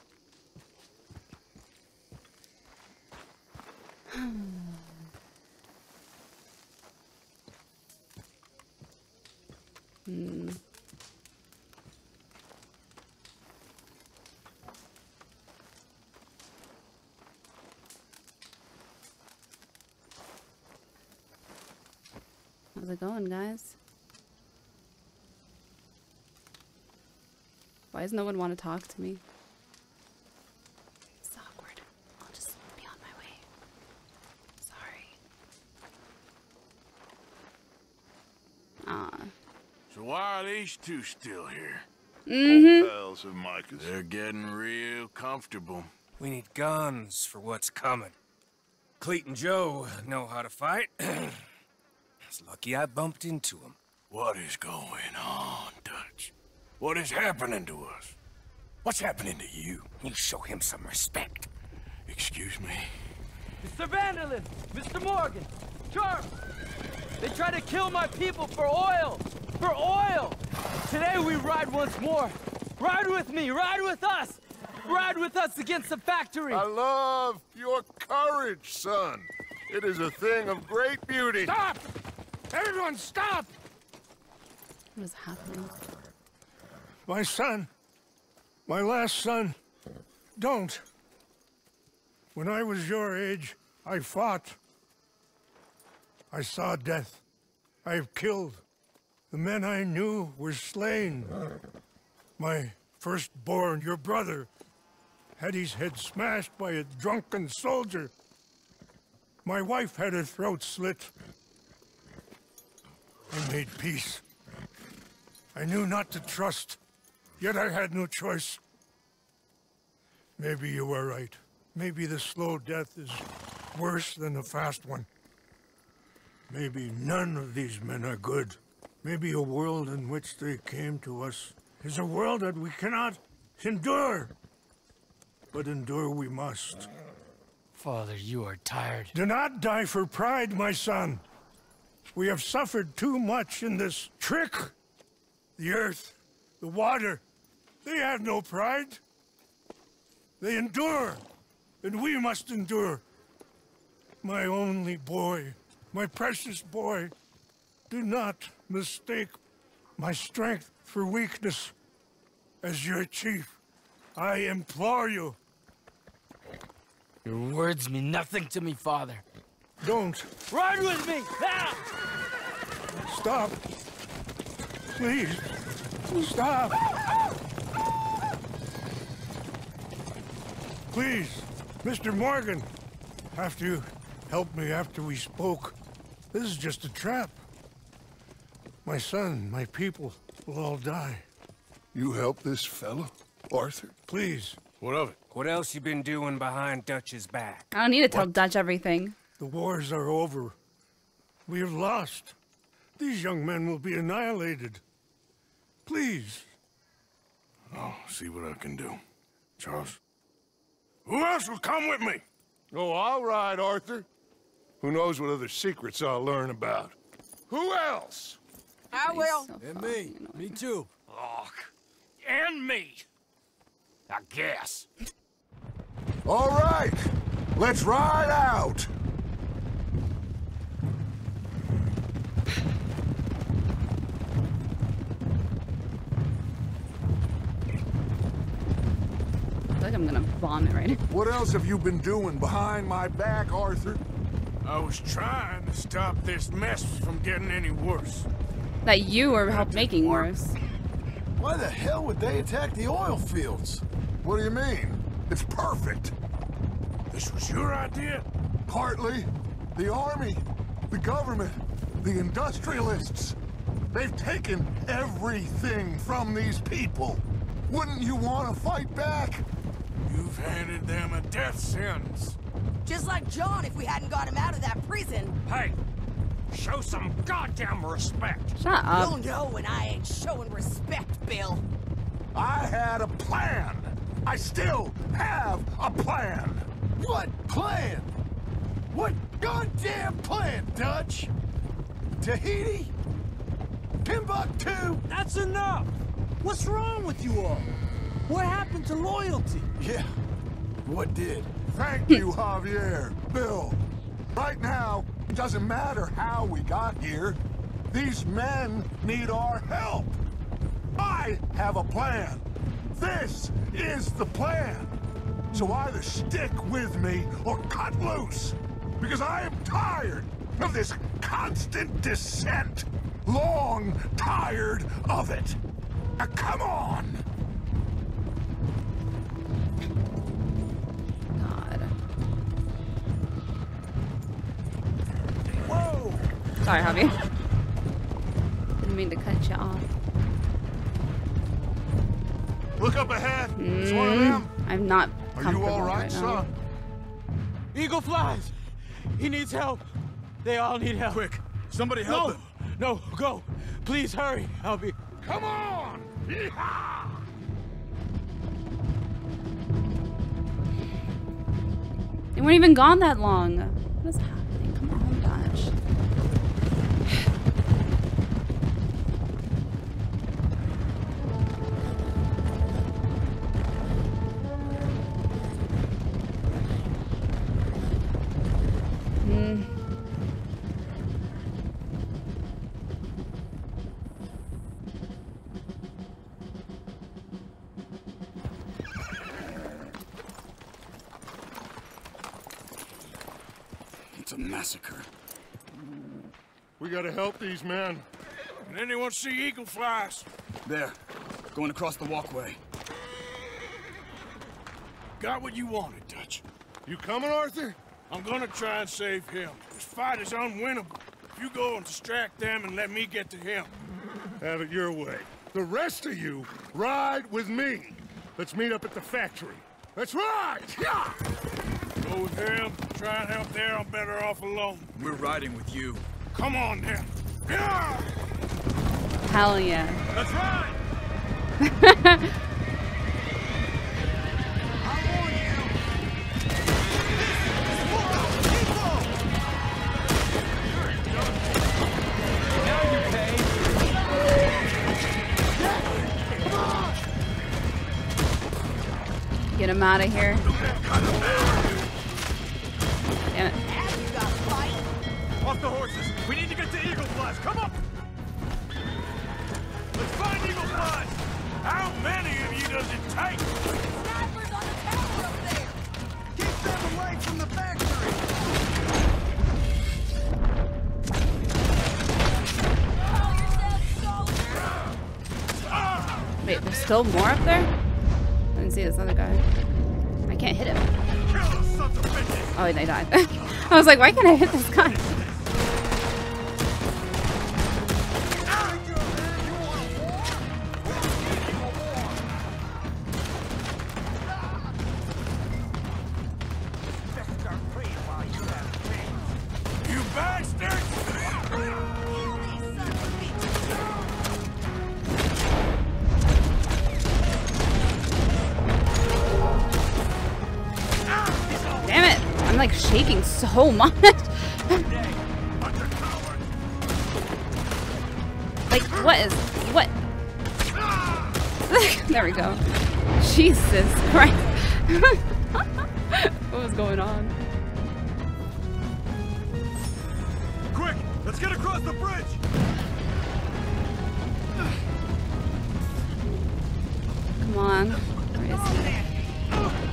Hmm. How's it going, guys? Why does no one want to talk to me? It's awkward. I'll just be on my way. Sorry. Ah. these two still here? Mm-hmm. Pals of Micah's. They're getting real comfortable. We need guns for what's coming. Cleet and Joe know how to fight. it's lucky I bumped into them. What is going on, Dutch? What is happening to us? What's happening to you? You show him some respect. Excuse me? Mr. Van der Linde! Mr. Morgan! Charles! They try to kill my people for oil! For oil! Today we ride once more! Ride with me! Ride with us! Ride with us against the factory! I love your courage, son. It is a thing of great beauty. Stop! Everyone stop! What is happening? My son. My last son. Don't. When I was your age, I fought. I saw death. I have killed. The men I knew were slain. My firstborn, your brother, had his head smashed by a drunken soldier. My wife had her throat slit. I made peace. I knew not to trust, yet I had no choice. Maybe you were right. Maybe the slow death is worse than the fast one. Maybe none of these men are good. Maybe a world in which they came to us is a world that we cannot endure. But endure we must. Father, you are tired. Do not die for pride, my son. We have suffered too much in this trick. The earth, the water, they have no pride. They endure, and we must endure. My only boy, my precious boy, do not mistake my strength for weakness. As your chief, I implore you. Your words mean nothing to me, Father. Don't. Ride with me! Now! Stop. Please. Stop. Please, Mr. Morgan. After you helped me after we spoke, this is just a trap. My son, my people will all die. You help this fellow, Arthur? Please. What of it? What else you been doing behind Dutch's back? I don't need to tell Dutch everything. The wars are over. We have lost. These young men will be annihilated. Please. I'll see what I can do. Charles? Who else will come with me? Oh, all right, Arthur. Who knows what other secrets I'll learn about? Who else? I will. So and me. Me too. Oh, and me. I guess. All right, let's ride out. I feel like I'm gonna vomit right now. What else have you been doing behind my back, Arthur? I was trying to stop this mess from getting any worse. That you were help making worse. Why the hell would they attack the oil fields? What do you mean? It's perfect. This was your idea? Partly. The army, the government, the industrialists. They've taken everything from these people. Wouldn't you want to fight back? You've handed them a death sentence. Just like John if we hadn't got him out of that prison. Hey, show some goddamn respect. Shut up. You'll know when I ain't showing respect, Bill. I had a plan. I still have a plan. What plan? What goddamn plan, Dutch? Tahiti? Timbuktu? That's enough! What's wrong with you all? What happened to loyalty? Yeah. What did? Thank you, Javier. Bill. Right now, it doesn't matter how we got here. These men need our help. I have a plan. This is the plan. So either stick with me or cut loose. Because I am tired of this constant descent. Long tired of it. Now come on. Sorry, Javi. Didn't mean to cut you off. Look up ahead. It's one of Mm, them. I'm not Are you all right, right now. son? Eagle flies! He needs help! They all need help. Quick, somebody help no, him. No, go! Please hurry! I'll. Come on! Yeehaw! They weren't even gone that long. What is happening? Come on, Dutch. Gotta help these men. Can anyone see eagle flies? There, going across the walkway. Got what you wanted, Dutch. You coming, Arthur? I'm gonna try and save him. This fight is unwinnable. You go and distract them and let me get to him. Have it your way. The rest of you, ride with me. Let's meet up at the factory. Let's ride! Yeah! Go with him. Try and help there. I'm better off alone. We're riding with you. Come on, then. Yeah! Hell yeah. That's right! Get him out of here. Still more up there? I didn't see this other guy. I can't hit him. Oh, they died. I was like, why can't I hit this guy? We go. Jesus Christ. what was going on? Quick! Let's get across the bridge! Come on. Where is he?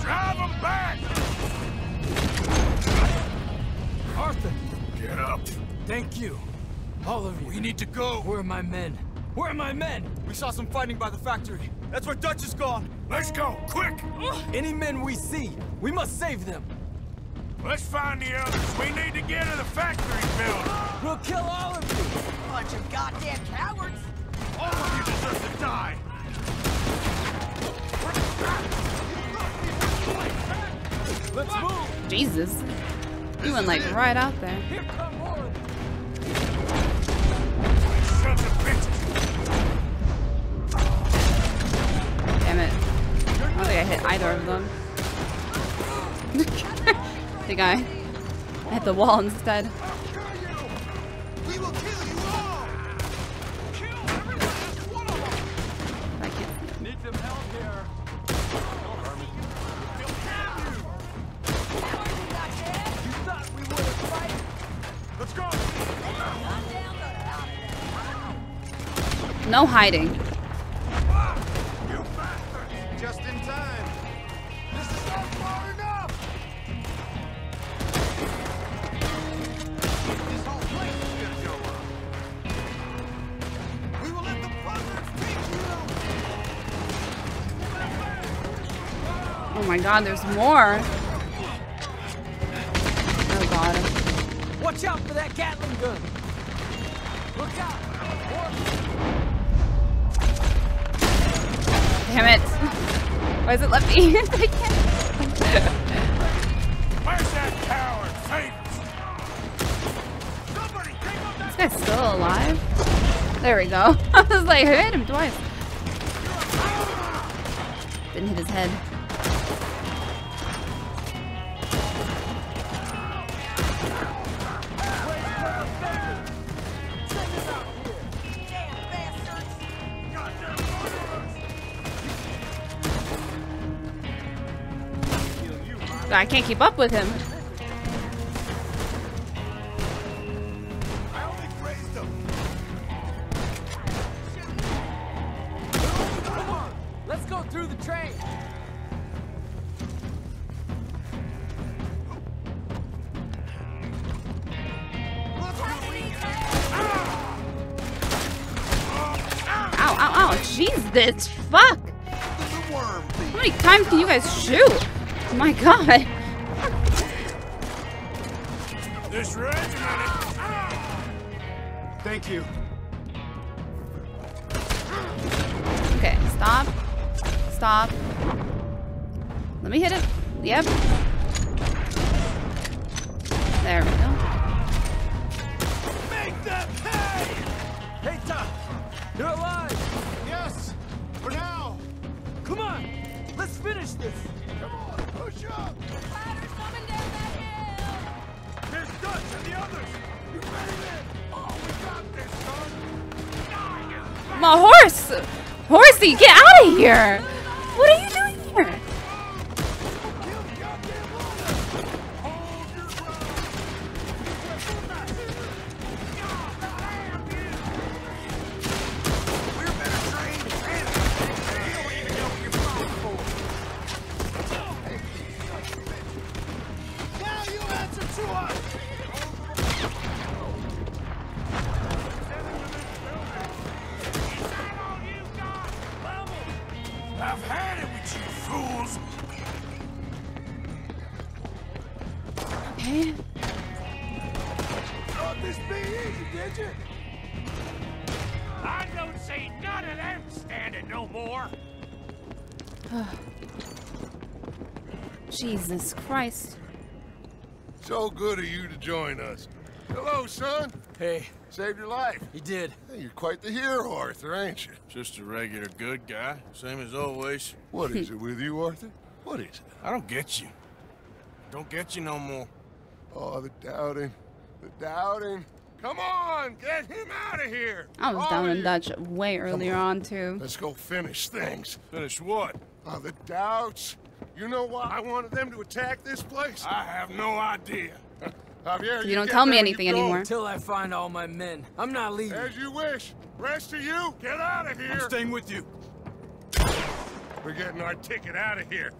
Drive them back! Arthur! Get up. Thank you. All of you. We need to go! Where are my men? Where are my men? We saw some fighting by the factory. That's where Dutch is gone. Let's go, quick! Any men we see, we must save them. Let's find the others. We need to get to the factory building. We'll kill all of you. Bunch of goddamn cowards! All of you deserve to die. Let's move. Jesus. You went like right out there. Think I hit either of them. I think I hit the wall instead. I'll kill you. We will god, there's more. Oh god. Watch out for that Gatling gun. Look out. Damn it. Why is it let me? I can't. Where's that coward? Fate! This guy's still alive. There we go. I was like, I hit him twice. Didn't hit his head. I can't keep up with him. Let's go through the train. Ow, ow, ow. Jeez, this. Fuck. How many times can you guys shoot? God. Christ. So good of you to join us. Hello, son. Hey, Saved your life. he did. Hey, you're quite the hero, Arthur, ain't you? Just a regular good guy, same as always. What is it with you, Arthur? What is it? I don't get you. Don't get you no more. Oh, the doubting. The doubting. Come on, get him out of here. I was All down in. Oh, Dutch way earlier on, too. Let's go finish things. Finish what? Oh, the doubts. You know why I wanted them to attack this place? I have no idea. Javier, You don't tell me anything anymore. Until I find all my men. I'm not leaving. As you wish. Rest of you, get out of here. I'm staying with you. We're getting our ticket out of here.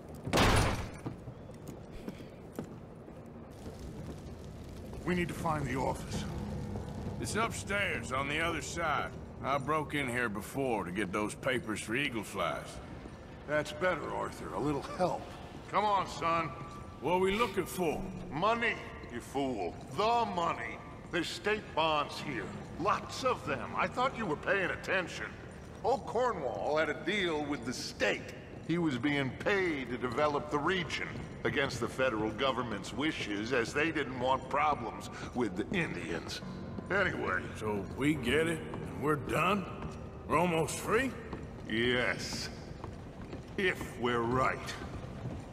We need to find the office. It's upstairs on the other side. I broke in here before to get those papers for Eagle Flies. That's better, Arthur. A little help. Come on, son. What are we looking for? Money, you fool. The money. There's state bonds here. Lots of them. I thought you were paying attention. Old Cornwall had a deal with the state. He was being paid to develop the region against the federal government's wishes as they didn't want problems with the Indians. Anyway. So we get it, and we're done? We're almost free? Yes. If we're right.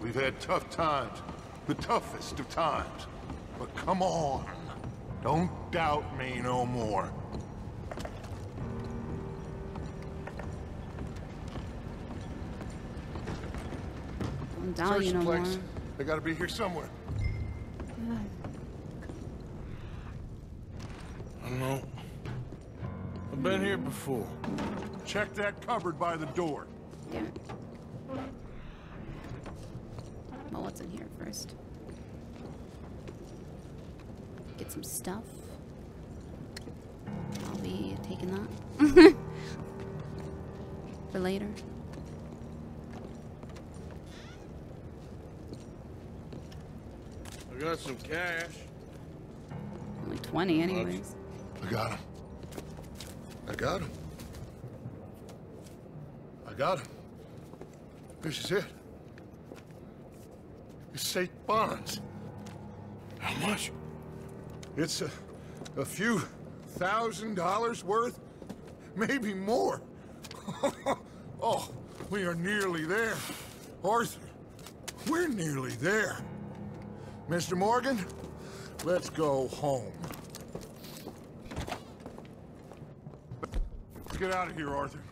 We've had tough times. The toughest of times. But come on. Don't doubt me no more. Don't doubt Search you the no more. place. They gotta be here somewhere. I don't know. I've been here before. Check that cupboard by the door. Damn it. Well, what's in here first? Get some stuff. I'll be taking that. For later. I got some cash. Only 20 anyways. I got him. I got him. I got him. This is it. estate bonds. How much? It's a, a few thousand dollars worth, maybe more. oh, we are nearly there. Arthur, we're nearly there. Mr. Morgan, let's go home. Let's get out of here, Arthur.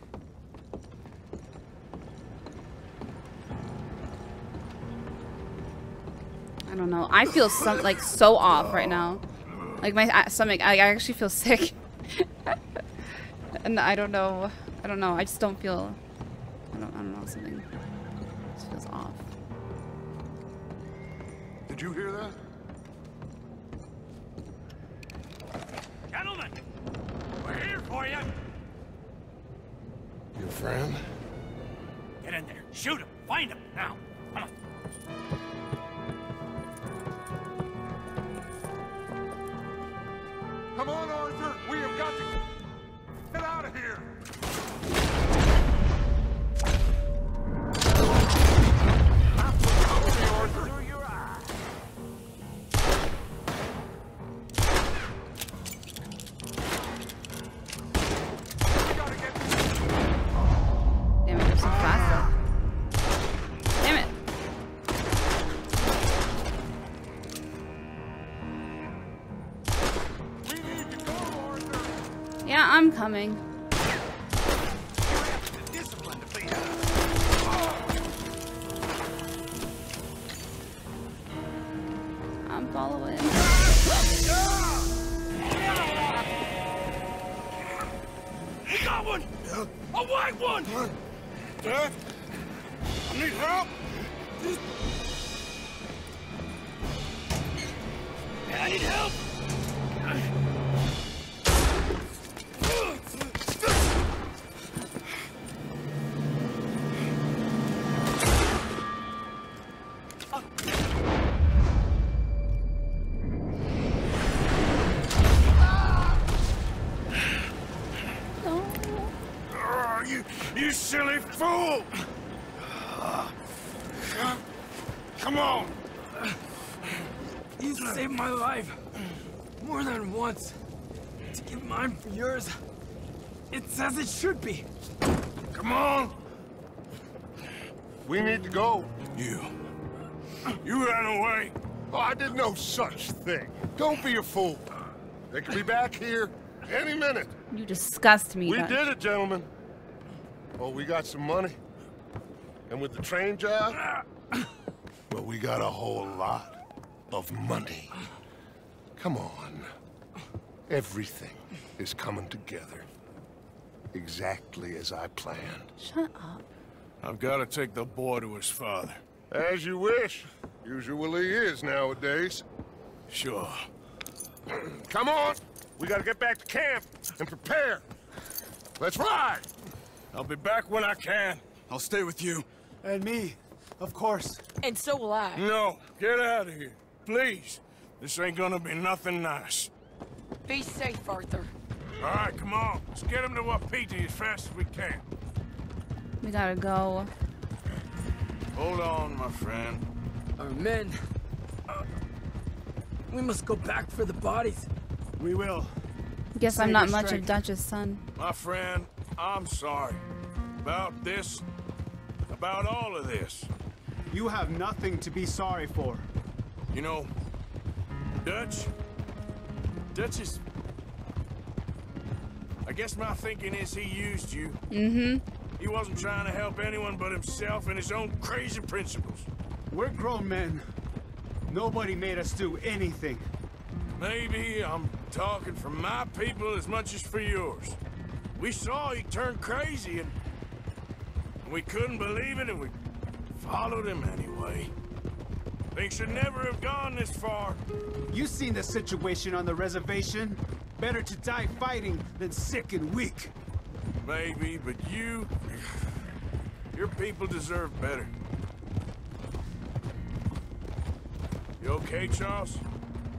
I don't know. I feel some like so off right now. Like my uh, stomach, I, actually feel sick. and I don't know. I don't know. I just don't feel. I don't. I don't know. Something just feels off. Did you hear that? Coming. As it should be. Come on! We need to go. You. You ran away. Oh, I did no such thing. Don't be a fool. They could be back here any minute. You disgust me. We Dutch. did it, gentlemen. Oh, we got some money. And with the train job, well, we got a whole lot of money. Come on. Everything is coming together. Exactly as I planned. Shut up. I've got to take the boy to his father. As you wish. Usually is nowadays. Sure. Come on. We gotta get back to camp and prepare. Let's ride. I'll be back when I can. I'll stay with you. And me, of course. And so will I. No, get out of here. Please. This ain't gonna be nothing nice. Be safe, Arthur. All right, come on. Let's get him to Wapiti as fast as we can. We gotta go. Hold on, my friend. Our men. uh, we must go back for the bodies. We will. Guess I'm not your much of. Dutch's son. My friend, I'm sorry. About this, about all of this. You have nothing to be sorry for. You know, Dutch, Dutch is... I guess my thinking is he used you. Mm-hmm. He wasn't trying to help anyone but himself and his own crazy principles. We're grown men. Nobody made us do anything. Maybe I'm talking for my people as much as for yours. We saw he turned crazy and we couldn't believe it and we followed him anyway. Things should never have gone this far. You seen the situation on the reservation? Better to die fighting than sick and weak. Maybe, but you... Your people deserve better. You okay, Charles?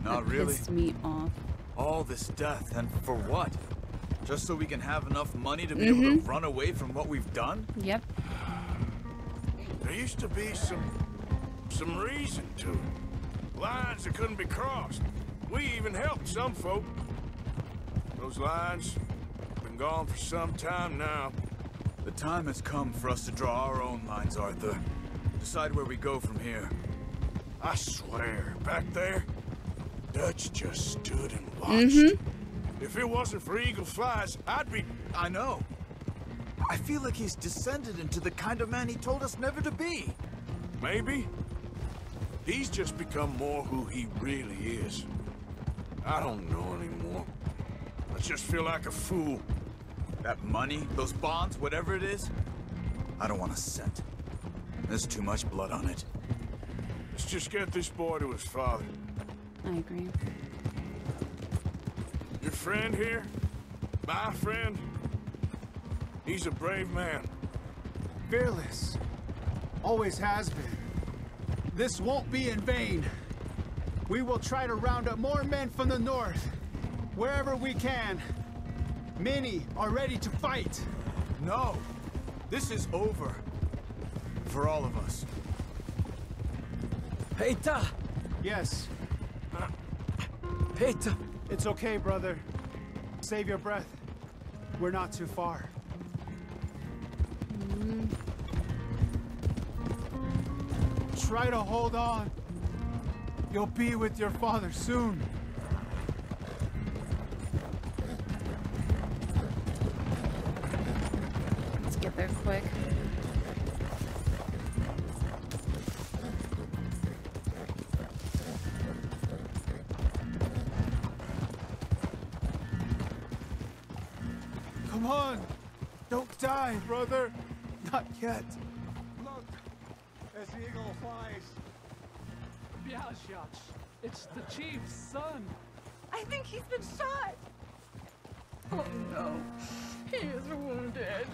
Not That really. Pissed me off. All this death, and for what? Just so we can have enough money to be able to Mhm. run away from what we've done? Yep. There used to be some some reason to it. Lines that couldn't be crossed. We even helped some folk. Those lines have been gone for some time now. The time has come for us to draw our own lines, Arthur. Decide where we go from here. I swear, back there, Dutch just stood and watched. Mm-hmm. If it wasn't for Eagle Flies, I'd be... I know. I feel like he's descended into the kind of man he told us never to be. Maybe. He's just become more who he really is. I don't know anymore. I just feel like a fool. That money, those bonds, whatever it is, I don't want a cent. There's too much blood on it. Let's just get this boy to his father. I agree. Your friend here, my friend, he's a brave man. Fearless. Always has been. This won't be in vain. We will try to round up more men from the north, wherever we can. Many are ready to fight. No! This is over. For all of us. Peter! Yes. Peter! It's okay, brother. Save your breath. We're not too far. Try to hold on. You'll be with your father soon. Bialshach, it's the chief's son. I think he's been shot. Oh no, he is wounded.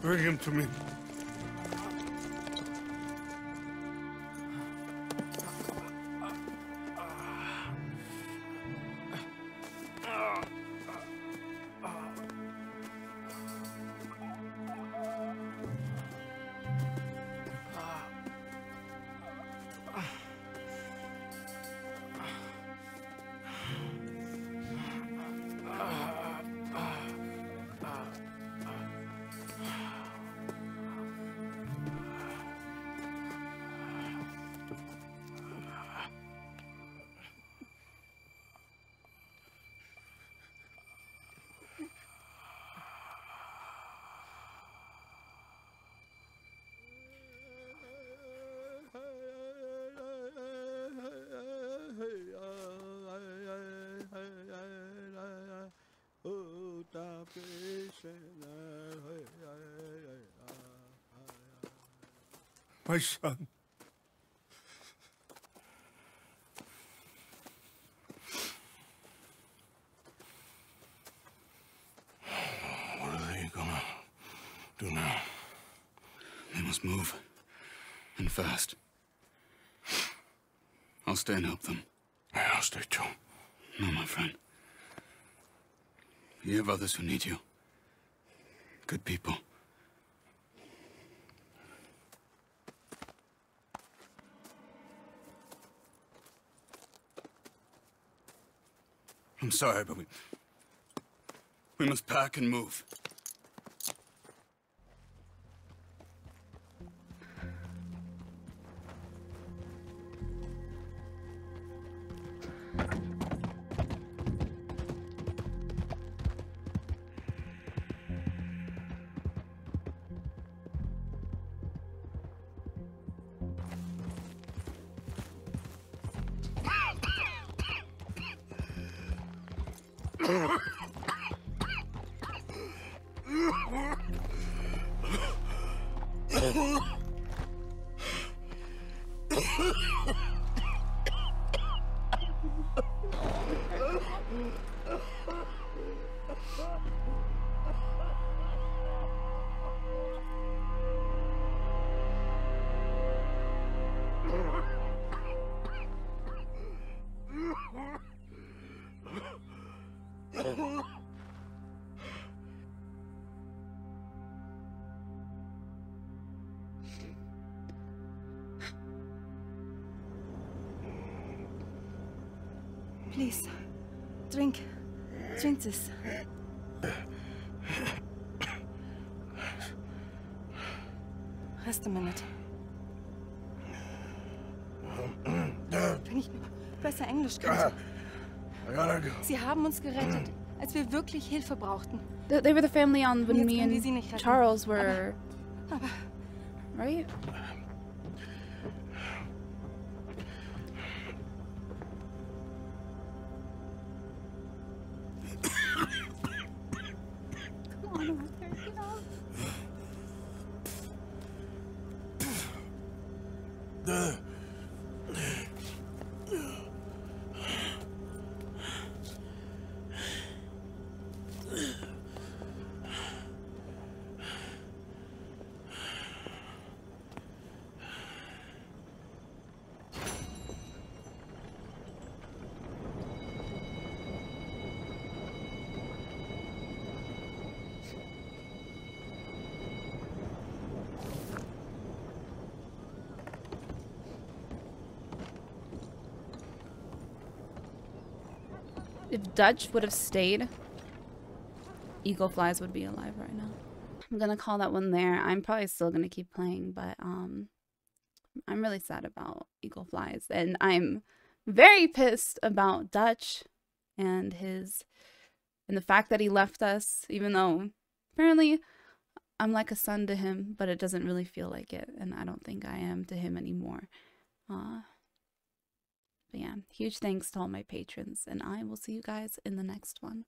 Bring him to me. My son. What are they gonna do now? They must move. And fast. I'll stay and help them. Yeah, I'll stay too. No, my friend. You have others who need you. Good people. I'm sorry, but we... We must pack and move. Please, drink. Drink this. Rest a minute. Wenn ich nur besser Englisch könnte. Sie haben uns gerettet, als wir wirklich Hilfe brauchten. They, were the family on when me and. Charles were. Aber Right? Dutch would have stayed, Eagle Flies would be alive right now. I'm gonna call that one there. I'm probably still gonna keep playing, but um, I'm really sad about Eagle Flies, and I'm very pissed about Dutch and his and the fact that he left us, even though apparently I'm like a son to him, but it doesn't really feel like it, and I don't think I am to him anymore. Uh, but yeah, huge thanks to all my patrons, and I will see you guys in the next one.